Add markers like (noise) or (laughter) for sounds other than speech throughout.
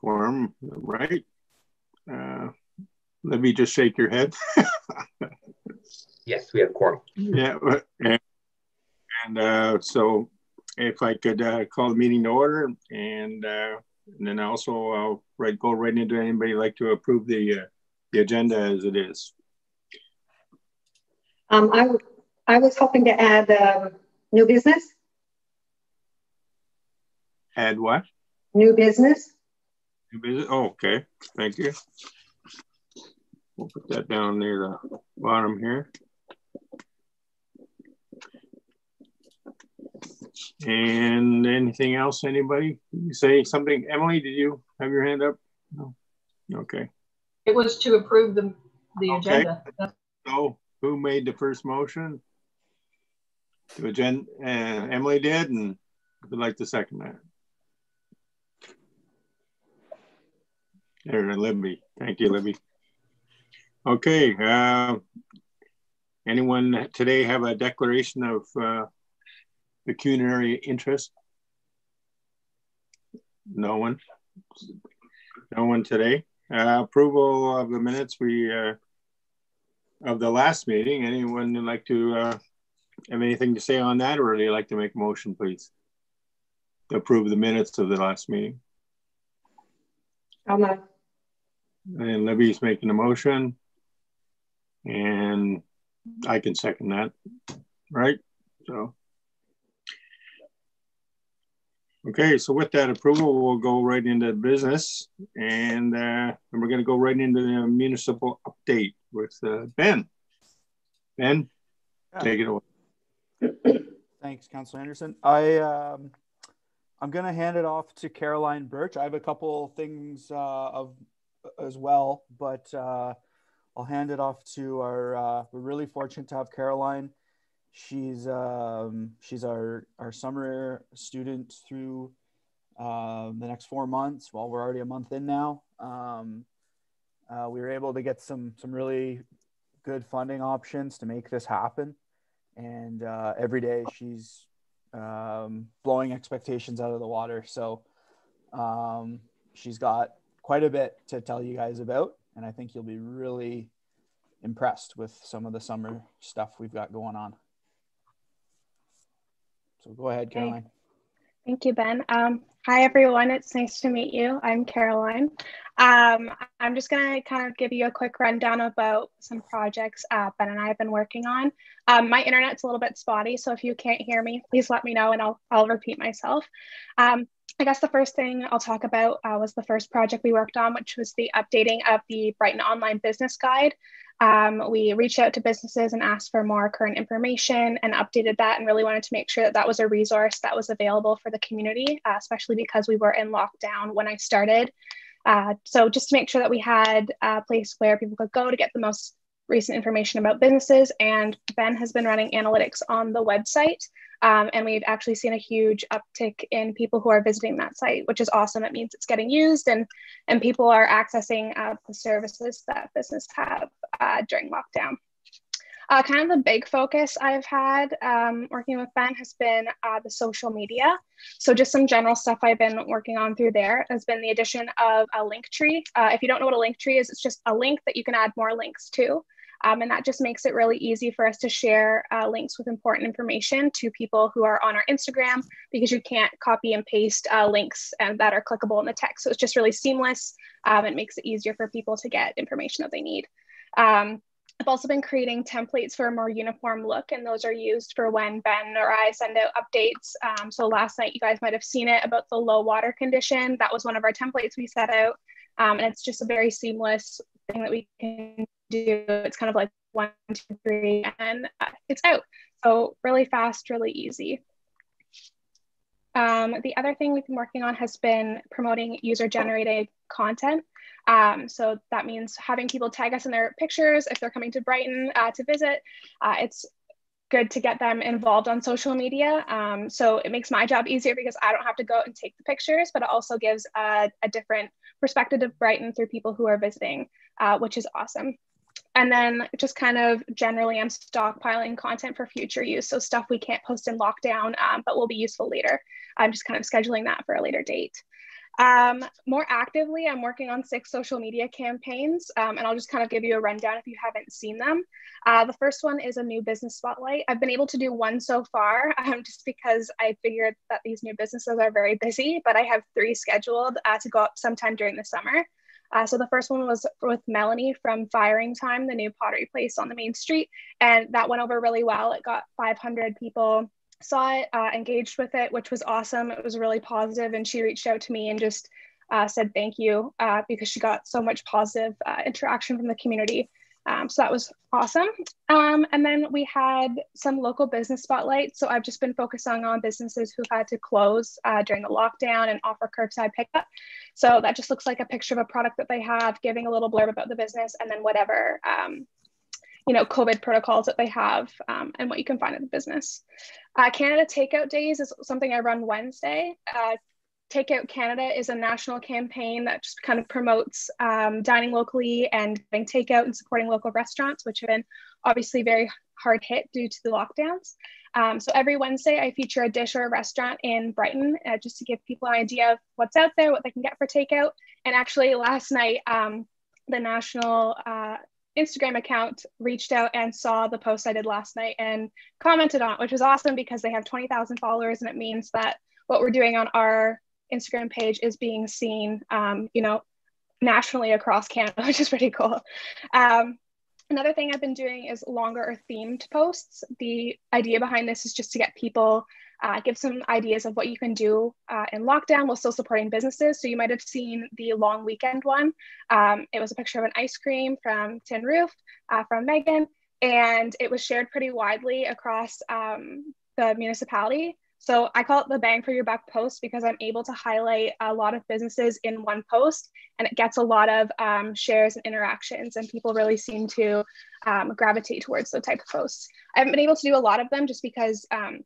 quorum, right? Uh, let me just shake your head. (laughs) yes, we have quorum. Yeah, and, and uh, so if I could uh, call the meeting to order, and, uh, and then also I'll right go right into anybody like to approve the uh, the agenda as it is. Um, I, I was hoping to add um, new business. Add what? New business. Oh, okay. Thank you. We'll put that down near the bottom here. And anything else, anybody? You say something? Emily, did you have your hand up? No. Okay. It was to approve the, the Okay. agenda. So who made the first motion? To agenda, uh, Emily did, and would like to second that. There, Libby. Thank you, Libby. Okay. Uh, anyone today have a declaration of uh, pecuniary interest? No one. No one today. Uh, approval of the minutes. We uh, of the last meeting. Anyone would like to uh, have anything to say on that, or would you like to make a motion, please? To approve the minutes of the last meeting. Um, uh, And Libby's making a motion. And I can second that, right? So. Okay, so with that approval, we'll go right into business and, uh, and we're gonna go right into the municipal update with uh, Ben. Ben, Yeah. take it away. Thanks, Councilor Anderson. I um, I'm gonna hand it off to Caroline Birch. I have a couple things uh, of as well, but uh, I'll hand it off to our. Uh, we're really fortunate to have Caroline. She's um, she's our our summer student through um, the next four months. Well, we're already a month in now. Um, uh, we were able to get some some really good funding options to make this happen and uh, every day she's um, blowing expectations out of the water. So um, she's got quite a bit to tell you guys about, and I think you'll be really impressed with some of the summer stuff we've got going on. So go ahead, Caroline. Thank you, Ben. Um, hi, everyone. It's nice to meet you. I'm Caroline. Um, I'm just going to kind of give you a quick rundown about some projects uh, Ben and I have been working on. Um, my internet's a little bit spotty, so if you can't hear me, please let me know and I'll, I'll repeat myself. I guess the first thing I'll talk about uh, was the first project we worked on, which was the updating of the Brighton Online Business Guide. Um, we reached out to businesses and asked for more current information and updated that and really wanted to make sure that that was a resource that was available for the community, uh, especially because we were in lockdown when I started. Uh, so just to make sure that we had a place where people could go to get the most recent information about businesses. And Ben has been running analytics on the website. Um, and we've actually seen a huge uptick in people who are visiting that site, which is awesome. It means it's getting used and, and people are accessing uh, the services that business have uh, during lockdown. Uh, kind of the big focus I've had um, working with Ben has been uh, the social media. So just some general stuff I've been working on through there has been the addition of a link tree. Uh, if you don't know what a link tree is, it's just a link that you can add more links to. Um, and that just makes it really easy for us to share uh, links with important information to people who are on our Instagram because you can't copy and paste uh, links and that are clickable in the text. So it's just really seamless. Um, it makes it easier for people to get information that they need. Um, I've also been creating templates for a more uniform look, and those are used for when Ben or I send out updates. Um, so last night, you guys might have seen it about the low water condition. That was one of our templates we set out. Um, and it's just a very seamless thing that we can do. It's kind of like one, two, three, and uh, it's out. So really fast, really easy. Um, the other thing we've been working on has been promoting user generated content. Um, so that means having people tag us in their pictures if they're coming to Brighton uh, to visit. Uh, it's good to get them involved on social media. Um, so it makes my job easier because I don't have to go out and take the pictures, but it also gives a, a different perspective of Brighton through people who are visiting, uh, which is awesome. And then just kind of generally, I'm stockpiling content for future use. So stuff we can't post in lockdown, um, but will be useful later. I'm just kind of scheduling that for a later date. Um, more actively, I'm working on six social media campaigns, um, and I'll just kind of give you a rundown if you haven't seen them. Uh, the first one is a new business spotlight. I've been able to do one so far, (laughs) um, just because I figured that these new businesses are very busy, but I have three scheduled uh, to go up sometime during the summer. Uh, so the first one was with Melanie from Firing Time, the new pottery place on the main street, and that went over really well. It got 500 people saw it, uh, engaged with it, which was awesome. It was really positive, and she reached out to me and just uh, said thank you uh, because she got so much positive uh, interaction from the community. Um, so that was awesome. Um, and then we had some local business spotlight. So I've just been focusing on businesses who had to close uh, during the lockdown and offer curbside pickup. So that just looks like a picture of a product that they have, giving a little blurb about the business, and then whatever um, you know, COVID protocols that they have um, and what you can find at the business. Uh, Canada Takeout Days is something I run Wednesday. Uh, Takeout Canada is a national campaign that just kind of promotes um, dining locally and getting takeout and supporting local restaurants, which have been obviously very hard hit due to the lockdowns. Um, so every Wednesday, I feature a dish or a restaurant in Brighton uh, just to give people an idea of what's out there, what they can get for takeout. And actually, last night, um, the national uh, Instagram account reached out and saw the post I did last night and commented on it, which was awesome because they have 20,000 followers and it means that what we're doing on our Instagram page is being seen, um, you know, nationally across Canada, (laughs) which is pretty cool. Um, another thing I've been doing is longer or themed posts. The idea behind this is just to get people uh, give some ideas of what you can do uh, in lockdown while still supporting businesses. So you might have seen the long weekend one. Um, it was a picture of an ice cream from Tin Roof uh, from Megan, and it was shared pretty widely across um, the municipality. So I call it the bang for your buck post because I'm able to highlight a lot of businesses in one post and it gets a lot of um, shares and interactions and people really seem to um, gravitate towards the type of posts. I haven't been able to do a lot of them just because um,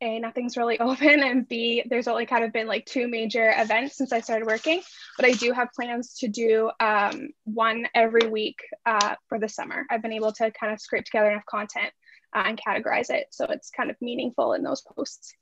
a nothing's really (laughs) open and b there's only kind of been like two major events since i started working but i do have plans to do um, one every week uh, for the summer i've been able to kind of scrape together enough content and categorize it so it's kind of meaningful in those posts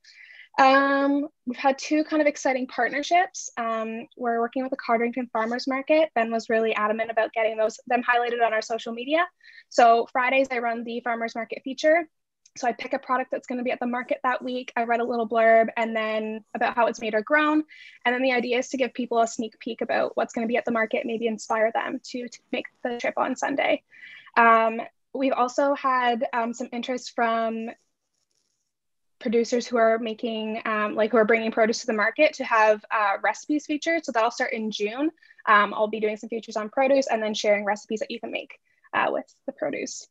um, we've had two kind of exciting partnerships. Um, we're working with the Codrington Farmers Market. Ben was really adamant about getting those them highlighted on our social media. So Fridays I run the Farmers Market feature, so I pick a product that's going to be at the market that week. I write a little blurb and then about how it's made or grown. And then the idea is to give people a sneak peek about what's going to be at the market, maybe inspire them to, to make the trip on Sunday. Um, we've also had um, some interest from producers who are making, um, like who are bringing produce to the market to have uh, recipes featured. So that'll start in June. Um, I'll be doing some features on produce and then sharing recipes that you can make uh, with the produce.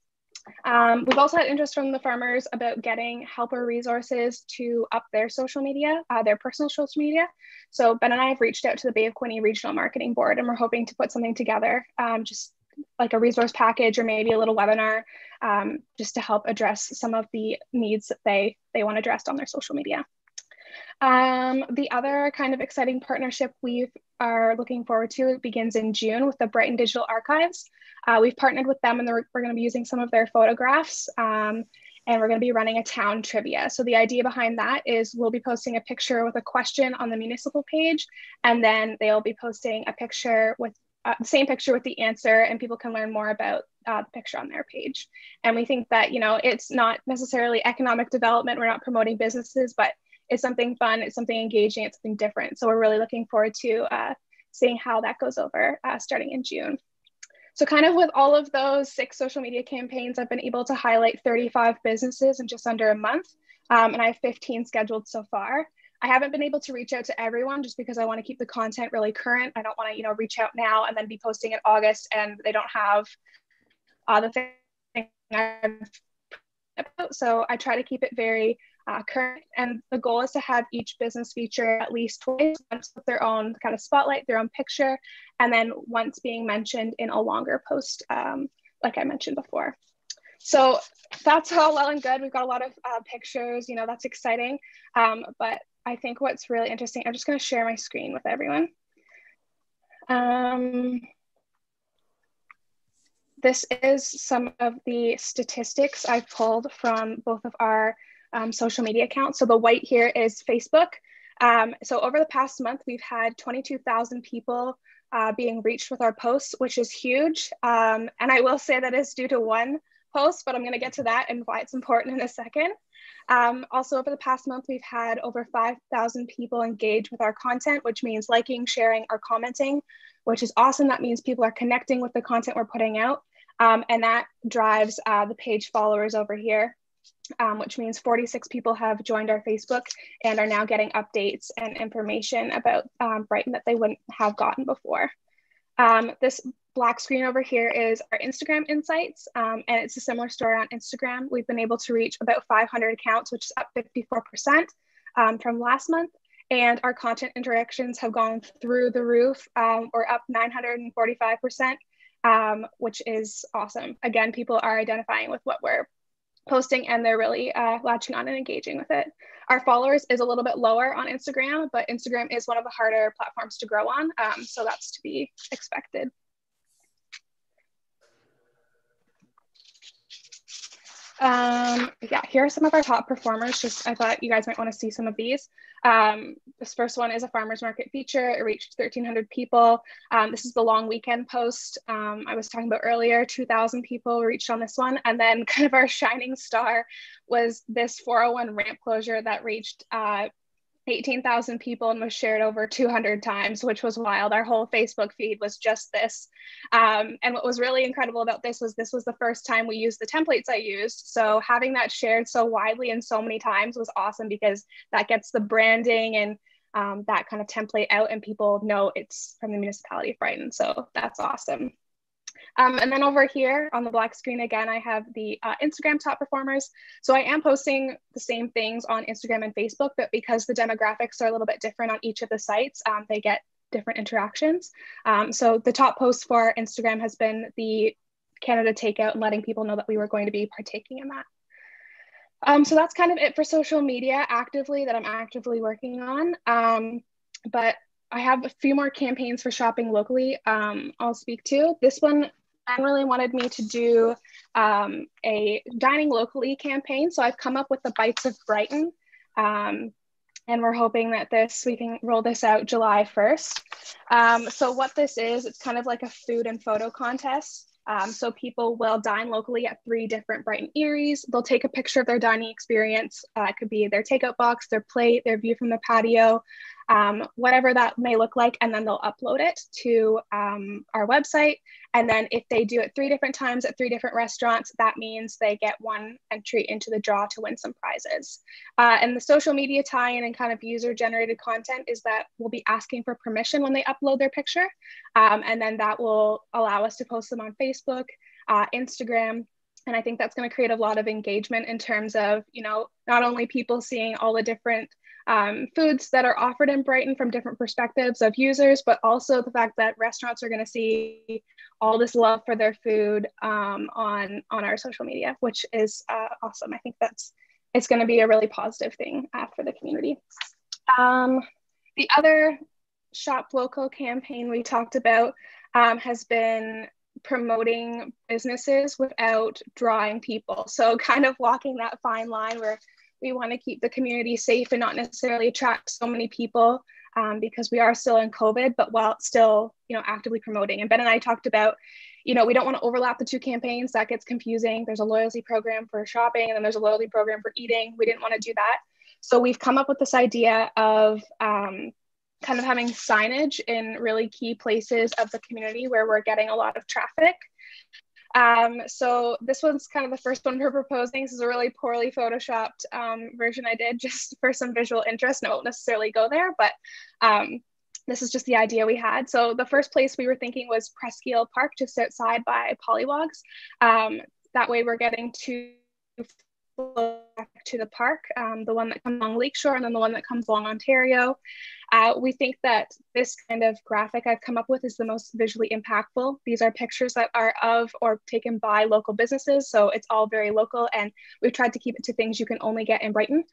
Um, we've also had interest from the farmers about getting helper resources to up their social media, uh, their personal social media. So Ben and I have reached out to the Bay of Quinte Regional Marketing Board and we're hoping to put something together, um, just like a resource package or maybe a little webinar um, just to help address some of the needs that they, they want addressed on their social media. Um, the other kind of exciting partnership we are looking forward to begins in June with the Brighton Digital Archives. Uh, we've partnered with them and we're going to be using some of their photographs um, and we're going to be running a town trivia. So the idea behind that is we'll be posting a picture with a question on the municipal page and then they'll be posting a picture with uh, same picture with the answer and people can learn more about uh, the picture on their page. And we think that, you know, it's not necessarily economic development. We're not promoting businesses, but it's something fun, it's something engaging, it's something different. So we're really looking forward to uh, seeing how that goes over uh, starting in June. So kind of with all of those six social media campaigns, I've been able to highlight 35 businesses in just under a month. Um, and I have 15 scheduled so far. I haven't been able to reach out to everyone just because I want to keep the content really current. I don't want to, you know, reach out now and then be posting in August and they don't have uh, the thing I've about. So I try to keep it very uh, current. And the goal is to have each business feature at least twice, once with their own kind of spotlight, their own picture, and then once being mentioned in a longer post, um, like I mentioned before. So that's all well and good. We've got a lot of uh, pictures, you know, that's exciting. Um, but I think what's really interesting, I'm just going to share my screen with everyone. Um, this is some of the statistics I've pulled from both of our um, social media accounts. So the white here is Facebook. Um, so over the past month, we've had 22,000 people uh, being reached with our posts, which is huge. Um, and I will say that is due to one post, but I'm going to get to that and why it's important in a second. Um, also, over the past month, we've had over 5,000 people engage with our content, which means liking, sharing, or commenting, which is awesome. That means people are connecting with the content we're putting out. Um, and that drives uh, the page followers over here, um, which means 46 people have joined our Facebook and are now getting updates and information about um, Brighton that they wouldn't have gotten before. Um, this black screen over here is our Instagram insights, um, and it's a similar story on Instagram. We've been able to reach about 500 accounts, which is up 54% um, from last month. And our content interactions have gone through the roof um, or up 945%, um, which is awesome. Again, people are identifying with what we're posting and they're really uh, latching on and engaging with it. Our followers is a little bit lower on Instagram, but Instagram is one of the harder platforms to grow on. Um, so that's to be expected. Um, yeah, here are some of our top performers. Just I thought you guys might want to see some of these. Um, this first one is a farmers market feature. It reached 1,300 people. Um, this is the long weekend post um, I was talking about earlier. 2,000 people reached on this one. And then (laughs) kind of our shining star was this 401 ramp closure that reached uh, 18,000 people and was shared over 200 times, which was wild. Our whole Facebook feed was just this. Um, and what was really incredible about this was this was the first time we used the templates I used. So having that shared so widely and so many times was awesome because that gets the branding and um, that kind of template out and people know it's from the municipality of Brighton. So that's awesome. Um, and then over here on the black screen again, I have the uh, Instagram top performers. So I am posting the same things on Instagram and Facebook, but because the demographics are a little bit different on each of the sites, um, they get different interactions. Um, so the top post for Instagram has been the Canada takeout and letting people know that we were going to be partaking in that. Um, so that's kind of it for social media actively that I'm actively working on. Um, but I have a few more campaigns for shopping locally um, I'll speak to. This one Ben really wanted me to do um, a dining locally campaign. So I've come up with the Bites of Brighton. Um, and we're hoping that this, we can roll this out July 1st. Um, so what this is, it's kind of like a food and photo contest. Um, so people will dine locally at three different Brighton Eateries. They'll take a picture of their dining experience. Uh, it could be their takeout box, their plate, their view from the patio, um, whatever that may look like, and then they'll upload it to um, our website. And then if they do it three different times at three different restaurants, that means they get one entry into the draw to win some prizes. Uh, and the social media tie-in and kind of user-generated content is that we'll be asking for permission when they upload their picture. Um, and then that will allow us to post them on Facebook, uh, Instagram, and i think that's going to create a lot of engagement in terms of you know not only people seeing all the different um, foods that are offered in Brighton from different perspectives of users, but also the fact that restaurants are going to see all this love for their food um, on on our social media, which is uh, awesome. I think that's it's going to be a really positive thing uh, for the community. Um, the other shop local campaign we talked about um, has been promoting businesses without drawing people. So (laughs) kind of walking that fine line where we want to keep the community safe and not necessarily attract so many people um, because we are still in COVID, but while still, you know, actively promoting. And Ben and I talked about, you know, we don't want to overlap the two campaigns. That gets confusing. There's a loyalty program for shopping, and then there's a loyalty program for eating. We didn't want to do that. So we've come up with this idea of um, kind of having signage in really key places of the community where we're getting a lot of traffic. Um, so this one's kind of the first one we're proposing. This is a really poorly photoshopped um, version I did (laughs) just for some visual interest. And it won't necessarily go there, but um, this is just the idea we had. So the first place we were thinking was Presqu'île Park, just outside by Polywogs. Um, that way we're getting to to the park, um, the one that comes along Lakeshore and then the one that comes along Ontario. Uh, we think that this kind of graphic I've come up with is the most visually impactful. These are pictures that are of or taken by local businesses. So it's all very local and we've tried to keep it to things you can only get in Brighton.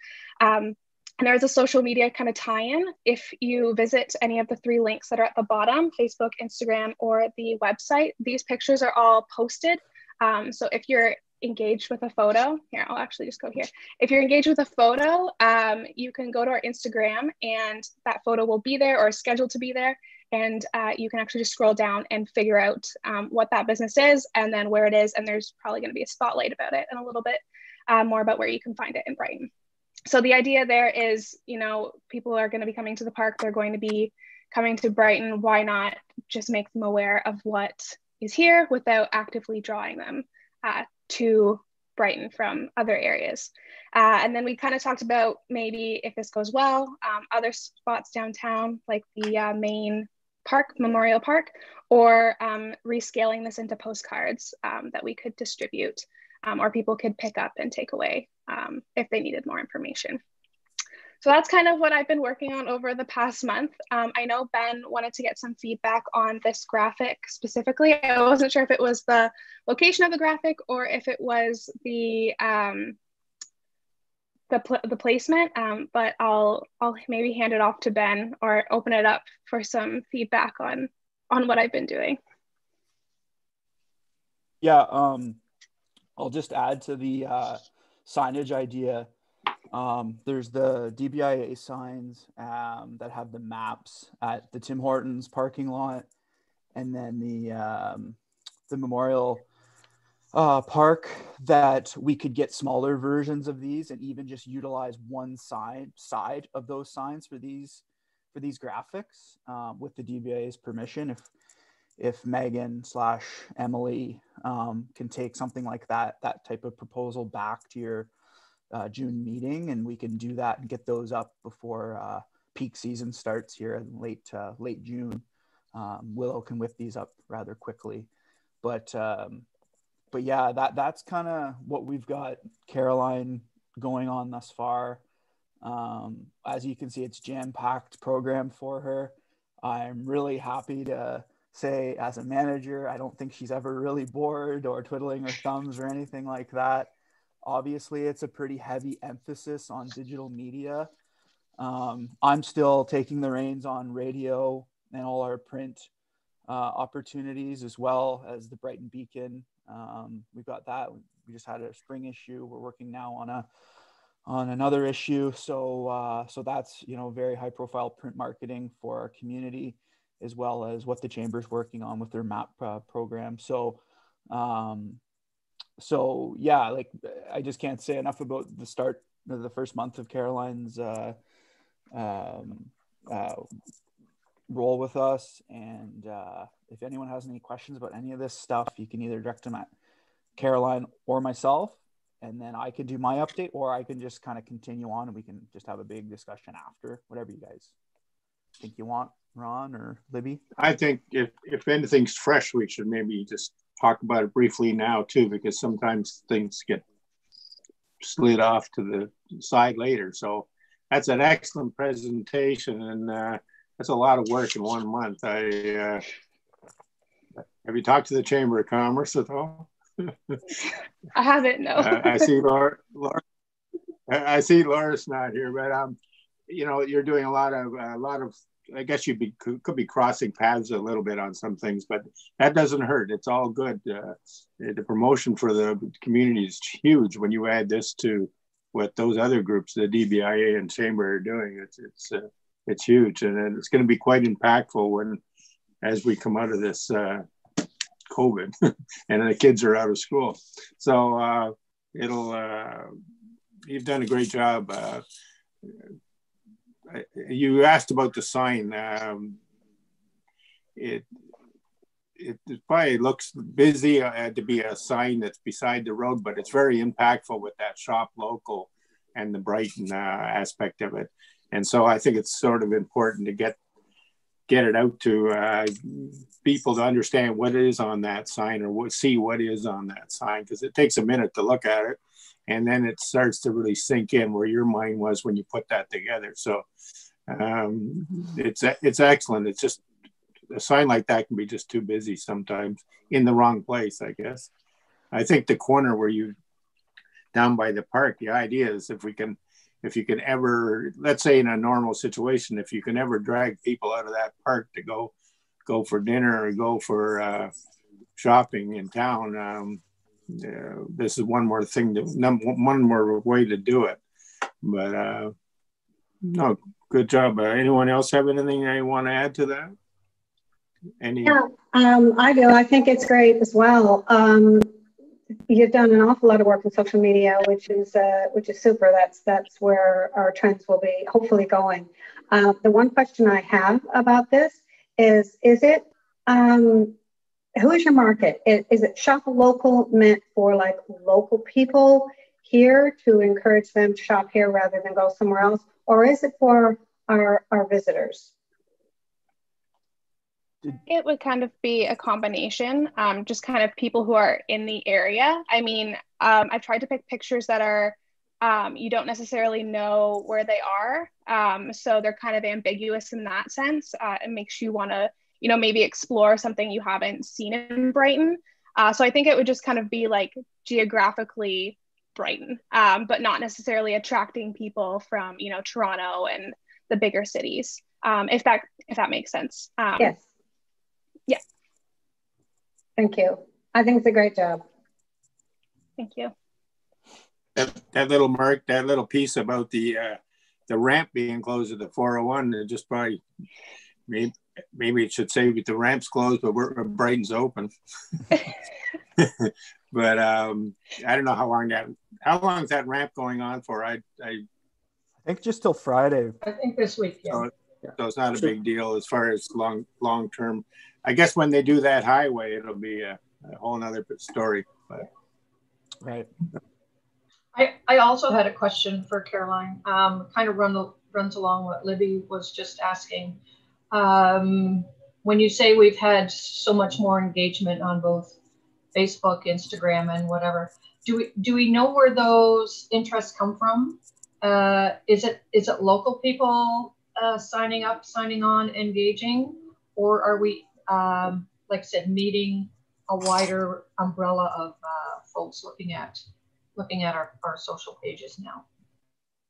Um, and there's a social media kind of tie-in. If you visit any of the three links that are at the bottom, Facebook, Instagram, or the website, these pictures are all posted um, so if you're engaged with a photo, here, I'll actually just go here. If you're engaged with a photo, um, you can go to our Instagram and that photo will be there or scheduled to be there. And uh, you can actually just scroll down and figure out um, what that business is and then where it is. And there's probably going to be a spotlight about it and a little bit uh, more about where you can find it in Brighton. So the idea there is, you know, people are going to be coming to the park. They're going to be coming to Brighton. Why not just make them aware of what is here without actively drawing them uh, to Brighton from other areas. Uh, and then we kind of talked about maybe if this goes well, um, other spots downtown, like the uh, main park, Memorial Park, or um, rescaling this into postcards um, that we could distribute um, or people could pick up and take away um, if they needed more information. So that's kind of what I've been working on over the past month. Um, I know Ben wanted to get some feedback on this graphic specifically. I wasn't sure if it was the location of the graphic or if it was the um, the, pl the placement, um, but I'll I'll maybe hand it off to Ben or open it up for some feedback on on what I've been doing. Yeah, um, I'll just add to the uh, signage idea um, there's the DBIA signs um, that have the maps at the Tim Hortons parking lot, and then the um, the Memorial uh, Park that we could get smaller versions of these and even just utilize one side side of those signs for these for these graphics um, with the DBIA's permission. If if Megan slash Emily um, can take something like that that type of proposal back to your uh, June meeting, and we can do that and get those up before uh, peak season starts here in late uh, late June. Um, Willow can whip these up rather quickly, but um, but yeah, that that's kind of what we've got, Caroline, going on thus far. Um, as you can see, it's jam packed program for her. I'm really happy to say, as a manager, I don't think she's ever really bored or twiddling her thumbs or anything like that. Obviously, it's a pretty heavy emphasis on digital media. Um, I'm still taking the reins on radio and all our print uh, opportunities as well as the Brighton Beacon. Um, we've got that. We just had a spring issue. We're working now on a on another issue. So uh, so that's you know very high profile print marketing for our community, as well as what the chamber's working on with their map uh, program. So um, so yeah, like I just can't say enough about the start of the first month of Caroline's uh, um, uh, role with us. And uh, if anyone has any questions about any of this stuff, you can either direct them at Caroline or myself, and then I can do my update, or I can just kind of continue on and we can just have a big discussion after, whatever you guys think you want, Ron or Libby. I think if, if anything's fresh, we should maybe just talk about it briefly now too, because sometimes things get slid off to the side later. So that's an excellent presentation, and uh, that's a lot of work in one month. I uh, have you talked to the Chamber of Commerce at all? I haven't. No. (laughs) uh, I see Laura, Laura. I see Laura's not here, but um, you know, you're doing a lot of a lot of I guess you be could, be crossing paths a little bit on some things, but that doesn't hurt. It's all good. Uh, the promotion for the community is huge when you add this to what those other groups, the DBIA and Chamber, are doing. It's it's uh, it's huge, and it's going to be quite impactful when, as we come out of this uh, COVID, (laughs) and the kids are out of school. So uh, it'll. Uh, you've done a great job uh, you asked about the sign. Um, it, it, probably looks busy uh, to be a sign that's beside the road, but it's very impactful with that shop local and the Brighton uh, aspect of it. And so I think it's sort of important to get get it out to uh, people to understand what is on that sign or what, see what is on that sign because it takes a minute to look at it and then it starts to really sink in where your mind was when you put that together. So um, it's it's excellent. It's just a sign like that can be just too busy sometimes in the wrong place. I guess. I think the corner where you down by the park. The idea is if we can, if you can ever, let's say in a normal situation, if you can ever drag people out of that park to go go for dinner or go for uh, shopping in town. Um, uh, this is one more thing to one more way to do it. But uh, no, good job. Uh, anyone else have anything they want to add to that? Any? Yeah, um, I do. I think it's great as well. Um, you've done an awful lot of work in social media, which is uh, which is super. That's that's where our trends will be hopefully going. Uh, the one question I have about this is: Is it um, who is your market? Is, is it shop local meant for like local people here to encourage them to shop here rather than go somewhere else, or is it for our our visitors? It would kind of be a combination, um, just kind of people who are in the area. I mean, um, I've tried to pick pictures that are, um, you don't necessarily know where they are. Um, so they're kind of ambiguous in that sense. Uh, it makes you want to, you know, maybe explore something you haven't seen in Brighton. Uh, so I think it would just kind of be like geographically Brighton, um, but not necessarily attracting people from, you know, Toronto and the bigger cities. Um, if that if that makes sense. yes. Yeah. Thank you. I think it's a great job. Thank you. That, that little mark, that little piece about the uh, the ramp being closed at the 401, it just probably maybe, maybe it should say the ramp's closed, but we're, Brighton's open. (laughs) but um, I don't know how long that how long is that ramp going on for? I I, I think just till Friday. I think this week. Yeah. So, so it's not a big deal as far as long long term. I guess when they do that highway, it'll be a, a whole nother story. But right. I, I also had a question for Caroline. Um, kind of run, runs along what Libby was just asking. Um, when you say we've had so much more engagement on both Facebook, Instagram, and whatever, do we do we know where those interests come from? Uh, is it is it local people uh, signing up, signing on, engaging, or are we um, like I said, meeting a wider umbrella of uh, folks looking at looking at our, our social pages now.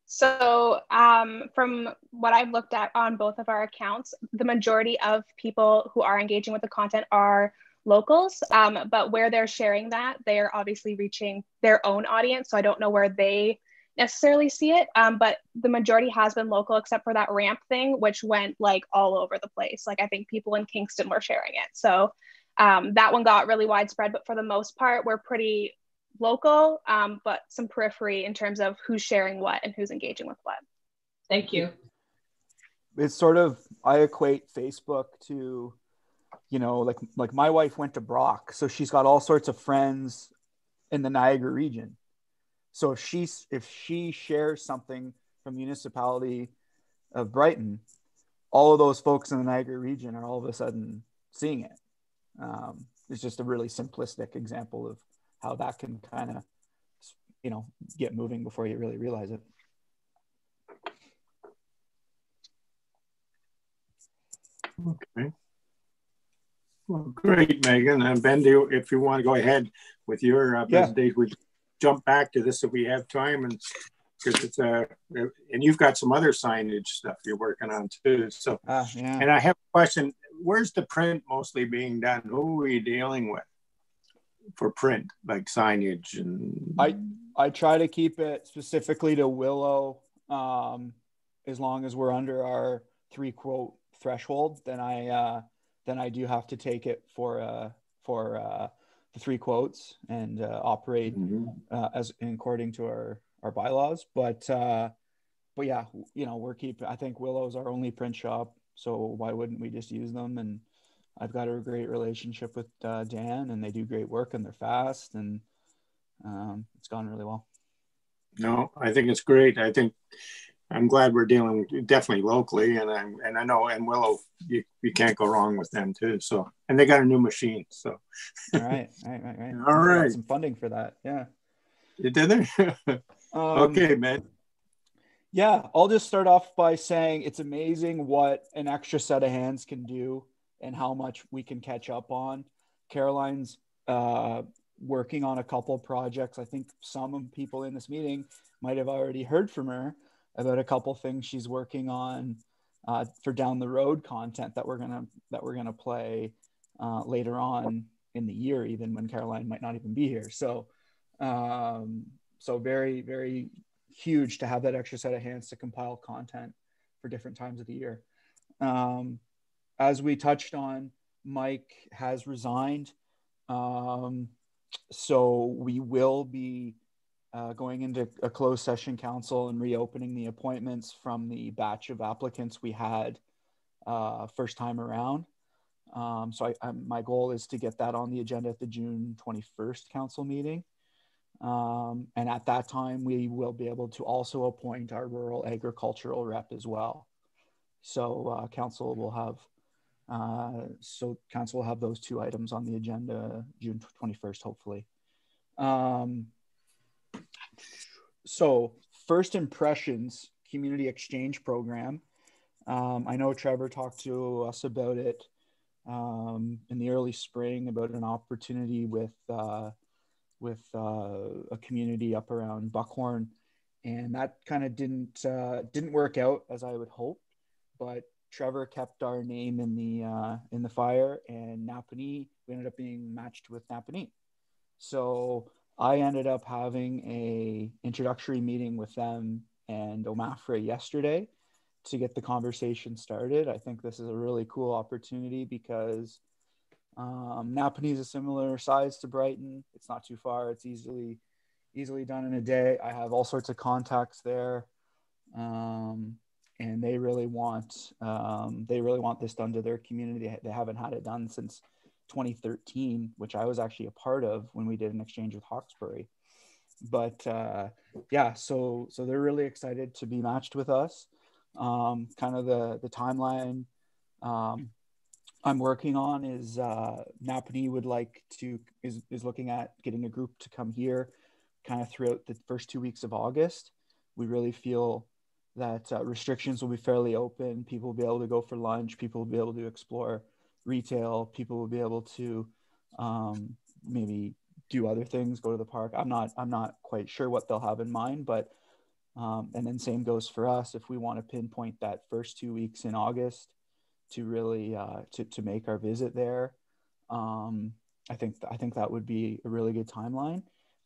So, um, from what I've looked at on both of our accounts, the majority of people who are engaging with the content are locals. Um, but where they're sharing that, they are obviously reaching their own audience. So, I don't know where they necessarily see it, um, but the majority has been local, except for that ramp thing, which went like all over the place. Like I think people in Kingston were sharing it, so um, that one got really widespread. But for the most part, we're pretty local, um, but some periphery in terms of who's sharing what and who's engaging with what. Thank you. It's sort of I equate Facebook to, you know, like like my wife went to Brock, so she's got all sorts of friends in the Niagara region so if she if she shares something from municipality of Brighton, all of those folks in the Niagara region are all of a sudden seeing it. Um, it's just a really simplistic example of how that can kind of, you know, get moving before you really realize it. Okay. Well, great, Megan. And Ben, do, if you want to go ahead with your uh, presentation, yeah. we jump back to this if we have time and because it's a uh, and you've got some other signage stuff you're working on too so uh, yeah. and i have a question where's the print mostly being done who are you dealing with for print like signage and i i try to keep it specifically to willow um as long as we're under our three quote threshold then i uh then i do have to take it for uh for uh the three quotes and uh, operate mm-hmm. uh, as according to our our bylaws. But uh, but yeah, you know, we're keeping. I think Willow's our only print shop, so why wouldn't we just use them? And I've got a great relationship with uh, Dan, and they do great work, and they're fast, and um, it's gone really well. No, I think it's great. I think I'm glad we're dealing definitely locally, and I and I know and Willow, you, you can't go wrong with them too. So and they got a new machine. So all right, all right, right, right. (laughs) all right. some funding for that. Yeah, you did there. (laughs) um, okay, man. Yeah, I'll just start off by saying it's amazing what an extra set of hands can do and how much we can catch up on. Caroline's uh, working on a couple projects. I think some people in this meeting might have already heard from her about a couple things she's working on uh, for down the road content that we're gonna that we're gonna play uh, later on in the year, even when Caroline might not even be here. So, um, so very, very huge to have that extra set of hands to compile content for different times of the year. Um, as we touched on, Mike has resigned. Um, so we will be uh, going into a closed session council and reopening the appointments from the batch of applicants we had uh, first time around. Um, so I, I, my goal is to get that on the agenda at the June 21st council meeting. Um, and at that time, we will be able to also appoint our rural agricultural rep as well. So uh, council will have uh, so council will have those two items on the agenda June 21st, hopefully. Um, so first impressions community exchange program. Um, I know Trevor talked to us about it um, in the early spring about an opportunity with uh, with uh, a community up around Buckhorn, and that kind of didn't uh, didn't work out as I would hope. But Trevor kept our name in the uh, in the fire, and Napanee we ended up being matched with Napanee. So I ended up having a introductory meeting with them and OMAFRA yesterday to get the conversation started. I think this is a really cool opportunity because um, Napanee is a similar size to Brighton. It's not too far. It's easily easily done in a day. I have all sorts of contacts there, um, and they really want um, they really want this done to their community. They haven't had it done since 2013, which I was actually a part of when we did an exchange with Hawkesbury. But uh, yeah, so so they're really excited to be matched with us. Um, kind of the the timeline um, I'm working on is uh, Napanee would like to is, is looking at getting a group to come here kind of throughout the first two weeks of August. We really feel that uh, restrictions will be fairly open. People will be able to go for lunch. People will be able to explore retail. People will be able to um, maybe do other things, go to the park. I'm not I'm not quite sure what they'll have in mind, but um, and then same goes for us if we want to pinpoint that first two weeks in August to really uh, to to make our visit there. Um, I think th- I think that would be a really good timeline.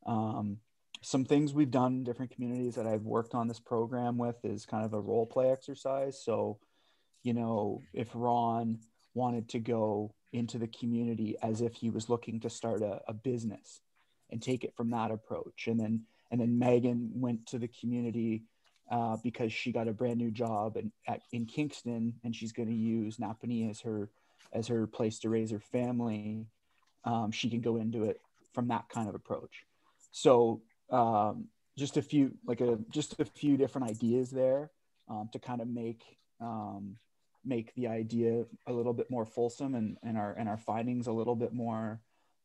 Um, some things we've done in different communities that I've worked on this program with is kind of a role play exercise. So, you know, if Ron wanted to go into the community as if he was looking to start a, a business and take it from that approach, and then and then Megan went to the community uh, because she got a brand new job in, at, in Kingston and she's going to use Napanee as her as her place to raise her family. Um, she can go into it from that kind of approach. So um, just a few like a just a few different ideas there um, to kind of make um, make the idea a little bit more fulsome and, and our and our findings a little bit more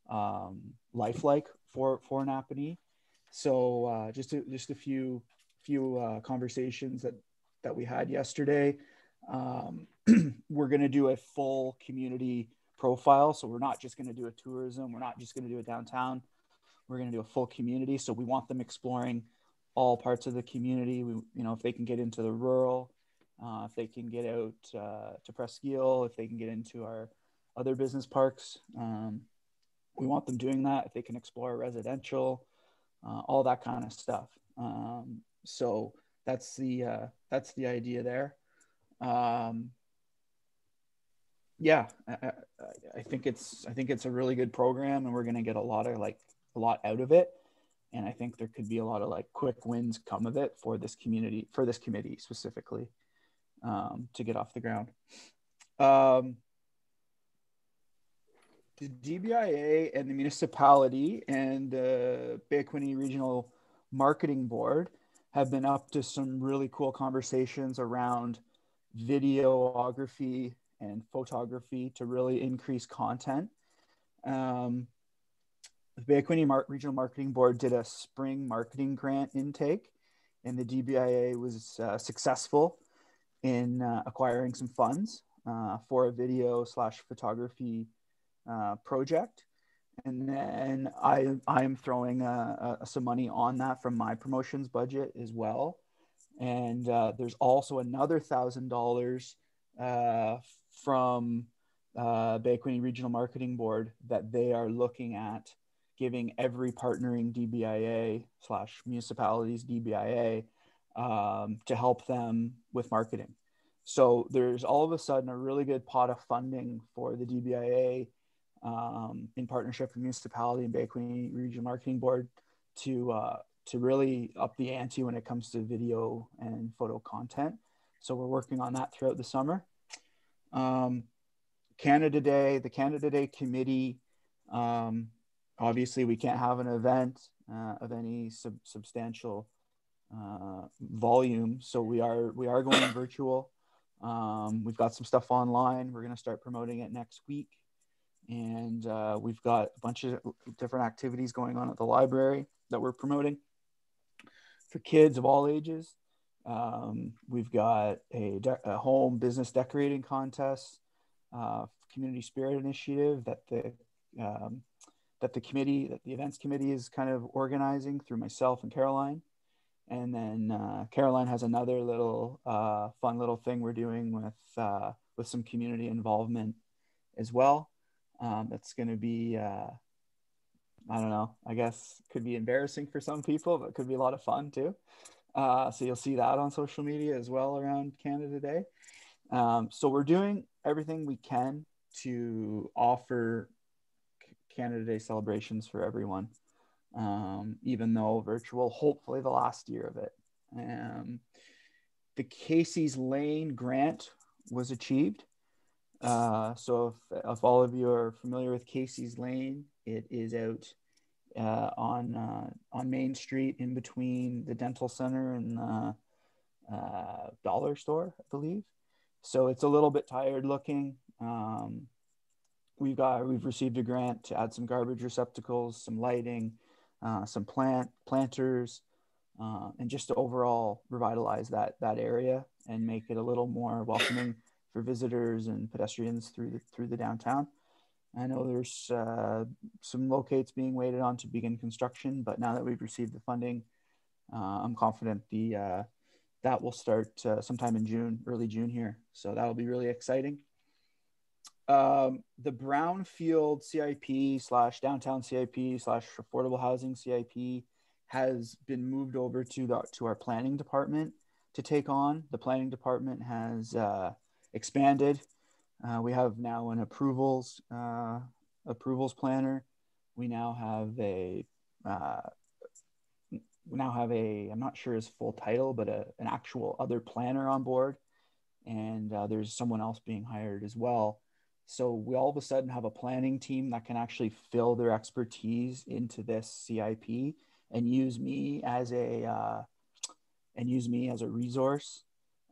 um, lifelike for for an Napanee. So uh, just a, just a few few uh, conversations that that we had yesterday. Um, (clears throat) we're going to do a full community profile, so we're not just going to do a tourism. We're not just going to do a downtown. We're going to do a full community. So we want them exploring all parts of the community. We, you know, if they can get into the rural, uh, if they can get out uh, to Presqu'île, if they can get into our other business parks, um, we want them doing that. If they can explore residential, uh, all that kind of stuff. Um, so that's the uh, that's the idea there. Um, yeah, I, I, think it's I think it's a really good program, and we're gonna get a lot of like a lot out of it. And I think there could be a lot of like quick wins come of it for this community for this committee specifically um, to get off the ground. Um, the DBIA and the municipality and the Bay Quinte Regional Marketing Board have been up to some really cool conversations around videography and photography to really increase content. Um, the Bay Quinte Mar- Regional Marketing Board did a spring marketing grant intake, and the DBIA was uh, successful in uh, acquiring some funds uh, for a video slash photography uh, project and then I I am throwing uh, uh, some money on that from my promotions budget as well. And there's also another thousand dollars from uh, Bay Quinte Regional Marketing Board that they are looking at giving every partnering DBIA slash municipalities DBIA um, to help them with marketing. So there's all of a sudden a really good pot of funding for the DBIA um, in partnership with municipality and Bay Quinte Region Marketing Board to uh, to really up the ante when it comes to video and photo content. So we're working on that throughout the summer. Um, Canada Day, the Canada Day committee. Um, obviously, we can't have an event uh, of any sub- substantial uh, volume, so we are we are going (coughs) virtual. Um, we've got some stuff online. We're going to start promoting it next week, and uh, we've got a bunch of different activities going on at the library that we're promoting for kids of all ages. Um, we've got a, de- a, home business decorating contest, uh, community spirit initiative that the um, that the committee, that the events committee is kind of organizing through myself and Caroline. And then uh, Caroline has another little uh, fun little thing we're doing with uh, with some community involvement as well. Um, that's going to be uh, I don't know. I guess could be embarrassing for some people, but could be a lot of fun too. Uh, so you'll see that on social media as well around Canada Day. Um, so we're doing everything we can to offer Canada Day celebrations for everyone, um, even though virtual, hopefully the last year of it. Um, the Casey's Lane grant was achieved. Uh, so if, if all of you are familiar with Casey's Lane, it is out uh, on uh, on Main Street in between the dental center and the uh, dollar store, I believe. So it's a little bit tired looking. Um, we've got we've received a grant to add some garbage receptacles, some lighting, uh, some plant planters, uh, and just to overall revitalize that that area and make it a little more welcoming for visitors and pedestrians through the through the downtown. I know there's uh, some locates being waited on to begin construction, but now that we've received the funding, uh, I'm confident the uh, that will start uh, sometime in June, early June here. So that'll be really exciting. Um, the Brownfield CIP slash downtown CIP slash affordable housing CIP has been moved over to the to our planning department to take on. The planning department has uh, expanded uh, we have now an approvals uh, approvals planner. We now have a uh, we now have a I'm not sure his full title, but a, an actual other planner on board, and uh, there's someone else being hired as well. So we all of a sudden have a planning team that can actually fill their expertise into this CIP and use me as a uh, and use me as a resource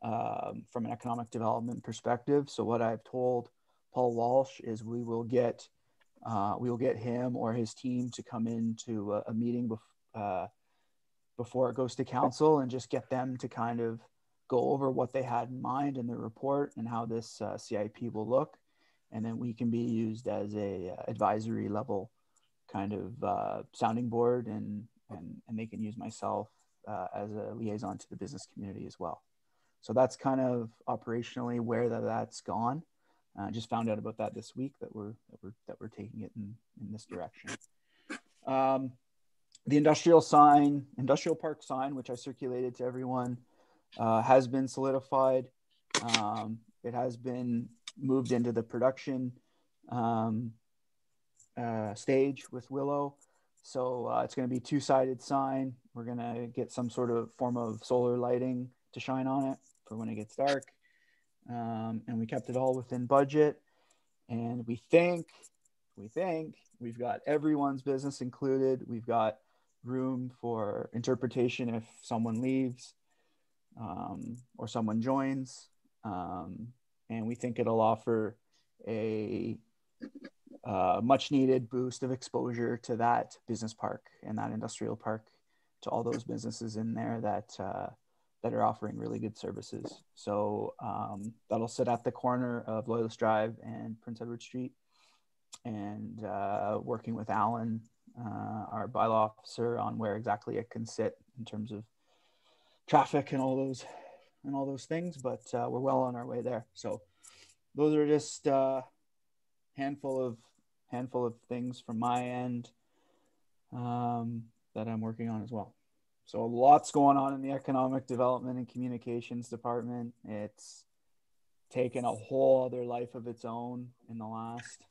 um, from an economic development perspective. So what I've told Paul Walsh is we will get uh, we will get him or his team to come into a, a meeting bef- uh, before it goes to council and just get them to kind of go over what they had in mind in the report and how this uh, CIP will look, and then we can be used as a uh, advisory level kind of uh, sounding board, and and and they can use myself uh, as a liaison to the business community as well. So that's kind of operationally where that, that's gone. Uh, just found out about that this week that we're that we're that we're taking it in, in this direction. Um, the industrial sign, industrial park sign, which I circulated to everyone, uh, has been solidified. Um, it has been moved into the production um, uh, stage with Willow. So uh, it's going to be two-sided sign. We're going to get some sort of form of solar lighting to shine on it for when it gets dark. Um, and we kept it all within budget. And we think, we think we've got everyone's business included. We've got room for interpretation if someone leaves um, or someone joins. Um, and we think it'll offer a uh, much needed boost of exposure to that business park and that industrial park to all those businesses in there that uh, that are offering really good services. So um, that'll sit at the corner of Loyalist Drive and Prince Edward Street, and uh, working with Alan, uh, our bylaw officer, on where exactly it can sit in terms of traffic and all those and all those things. But uh, we're well on our way there. So those are just uh, handful of handful of things from my end um, that I'm working on as well. So a lots going on in the economic development and communications department. It's taken a whole other life of its own in the last,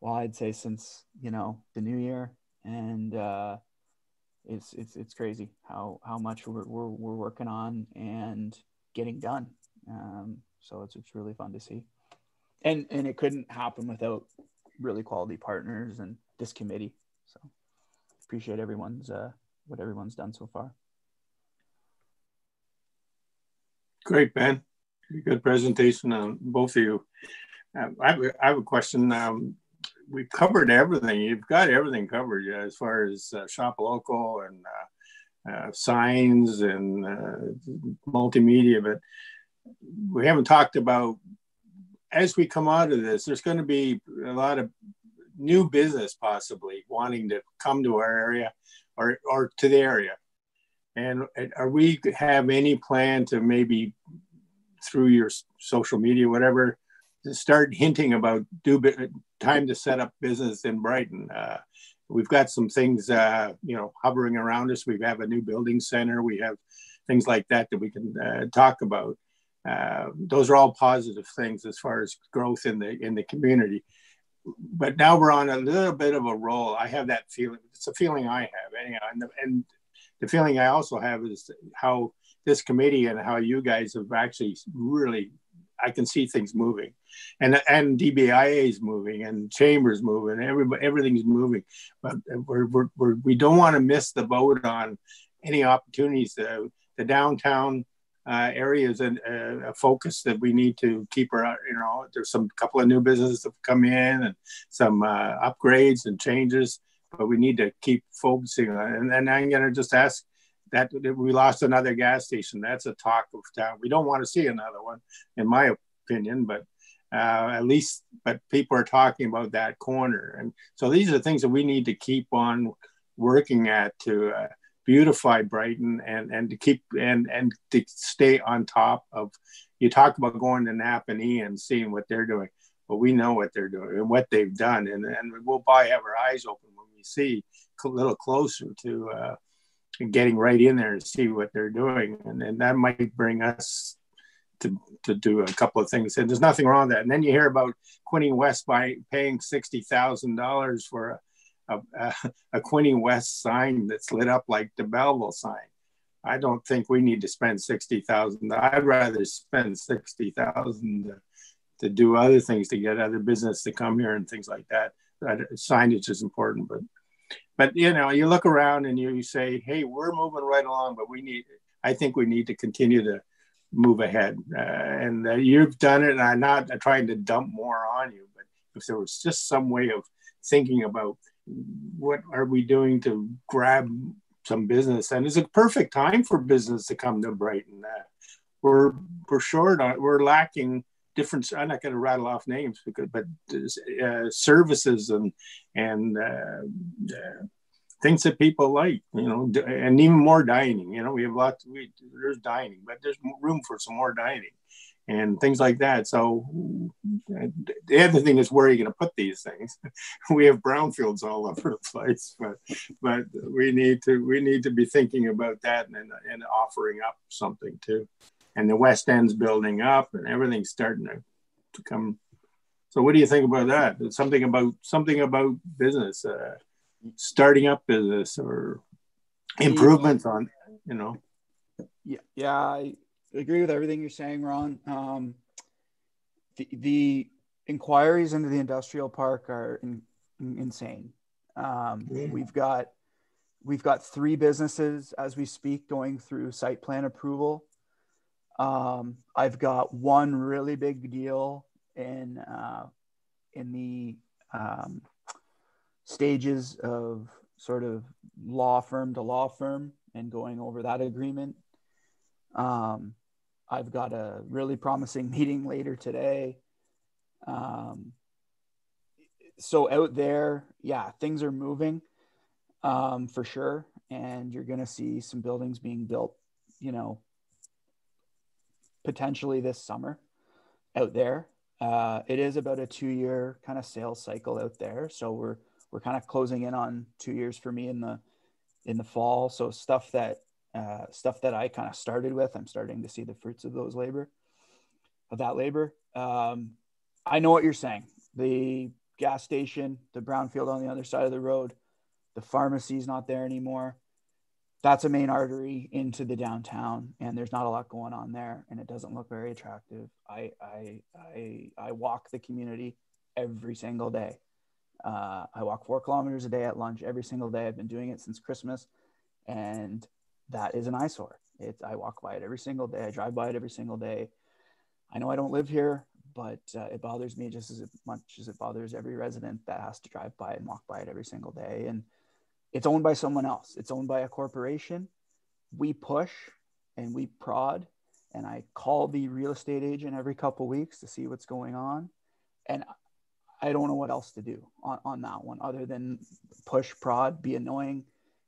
well, I'd say since you know the new year, and uh, it's it's it's crazy how how much we're we're, we're working on and getting done. Um, so it's it's really fun to see, and and it couldn't happen without really quality partners and this committee. So appreciate everyone's uh, what everyone's done so far. Great, Ben. Good presentation on both of you. Um, I, I, have, a question. Um, we've covered everything. You've got everything covered as far as uh, shop local and uh, uh, signs and uh, multimedia, but we haven't talked about as we come out of this. There's going to be a lot of new business possibly wanting to come to our area or, or to the area. And are we have any plan to maybe through your social media, whatever, start hinting about do time to set up business in Brighton? Uh, we've got some things, uh, you know, hovering around us. We have a new building center. We have things like that that we can uh, talk about. Uh, those are all positive things as far as growth in the in the community but now we're on a little bit of a roll. I have that feeling. It's a feeling I have, anyhow. And the, and the feeling I also have is how this committee and how you guys have actually really, I can see things moving, and and DBIA is moving, and Chambers moving, everybody, everything's moving, but we're, we're, we're we don't want to miss the boat on any opportunities. The, the downtown uh, and uh, a focus that we need to keep our, you know, there's some couple of new businesses that have come in and some uh, upgrades and changes, but we need to keep focusing on it. And, and I'm going to just ask that, we lost another gas station. That's a talk of town. We don't want to see another one, in my opinion, but uh, at least, but people are talking about that corner. And so these are things that we need to keep on working at to, uh, beautify Brighton and and to keep and and to stay on top of. You talk about going to Napanee and seeing what they're doing, but we know what they're doing and what they've done, and and we'll probably have our eyes open when we see a little closer to uh, getting right in there and see what they're doing, and and that might bring us to, to do a couple of things. And there's nothing wrong with that. And then you hear about Quinte West by paying sixty thousand dollars for a a, (laughs) a, Quinte West sign that's lit up like the Belleville sign. I don't think we need to spend sixty thousand. I'd rather spend sixty thousand to, to do other things to get other business to come here and things like that. that. Signage is important, but but you know, you look around and you, you say, "Hey, we're moving right along," but we need. I think we need to continue to move ahead, uh, and uh, you've done it. And I'm not trying to dump more on you, but if there was just some way of thinking about what are we doing to grab some business? And it's a perfect time for business to come to Brighton. Uh, we're we're short on we're lacking different. I'm not going to rattle off names because, but uh, services and and uh, uh, things that people like, you know, and even more dining. You know, we have lots. We there's dining, but there's room for some more dining and things like that. So the other thing is where are you going to put these things? (laughs) we have brownfields all over the place, but but we need to we need to be thinking about that and and offering up something too. And the West End's building up, and everything's starting to, to come. So what do you think about that? Something about something about business, uh, starting up business, or improvements on, you know. Yeah, yeah, I, agree with everything you're saying, Ron. Um, the, the inquiries into the industrial park are in, in, insane. Um, yeah. We've got we've got three businesses as we speak going through site plan approval. Um, I've got one really big deal in uh, in the um, stages of sort of law firm to law firm and going over that agreement. Um, I've got a really promising (laughs) meeting later today. Um, so out there, yeah, things are moving um, for sure, and you're going to see some buildings being built, you know, potentially this summer out there. Uh, it is about a two-year kind of sales cycle out there, so we're we're kind of closing in on two years for me in the in the fall. So stuff that uh, stuff that I kind of started with, I'm starting to see the fruits of those labor, of that labor. Um, I know what you're saying. The gas station, the brownfield on the other side of the road, the pharmacy's not there anymore. That's a main artery into the downtown, and there's not a lot going on there, and it doesn't look very attractive. I I I, I walk the community every single day. Uh, I walk four kilometers a day at lunch every single day. I've been doing it since Christmas, and that is an eyesore. It's I walk by it every single day. I drive by it every single day. I know I don't live here, but uh, it bothers me just as much as it bothers every resident that has to drive by and walk by it every single day. And it's owned by someone else. It's owned by a corporation. We push and we prod, and I call the real estate agent every couple weeks to see what's going on. And I don't know what else to do on, on that one other than push, prod, be annoying,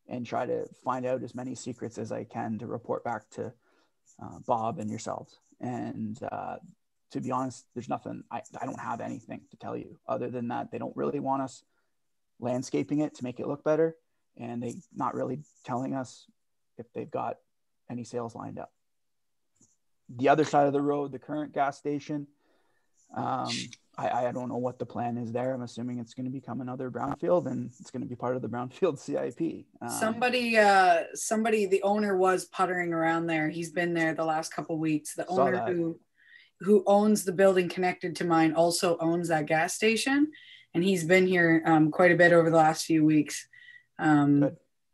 and try to find out as many secrets as I can to report back to uh, Bob and yourselves. And uh, to be honest, there's nothing, I, I don't have anything to tell you other than that they don't really want us landscaping it to make it look better. And they not really telling us if they've got any sales lined up. The other side of the road, the current gas station, um, I, I don't know what the plan is there. I'm assuming it's going to become another brownfield and it's going to be part of the brownfield (laughs) CIP. Um, somebody, uh, somebody, the owner was puttering around there. He's been there the last couple weeks. The owner who who owns the building connected to mine also owns that gas station, and he's been here um, quite a bit over the last few weeks because um,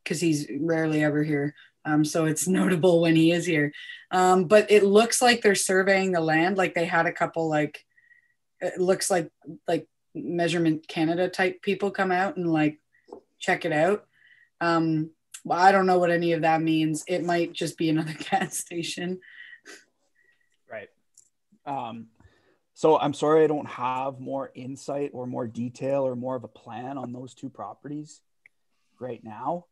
he's rarely ever here. Um, so it's (laughs) notable when he is here. Um, but it looks like they're surveying the land. Like they had a couple like it looks like like measurement Canada type people come out and like check it out. Um, well, I don't know what any of that means. It might just be another (laughs) gas station. Right. Um, so I'm sorry I don't have more insight or more detail or more of a plan on those two properties right now.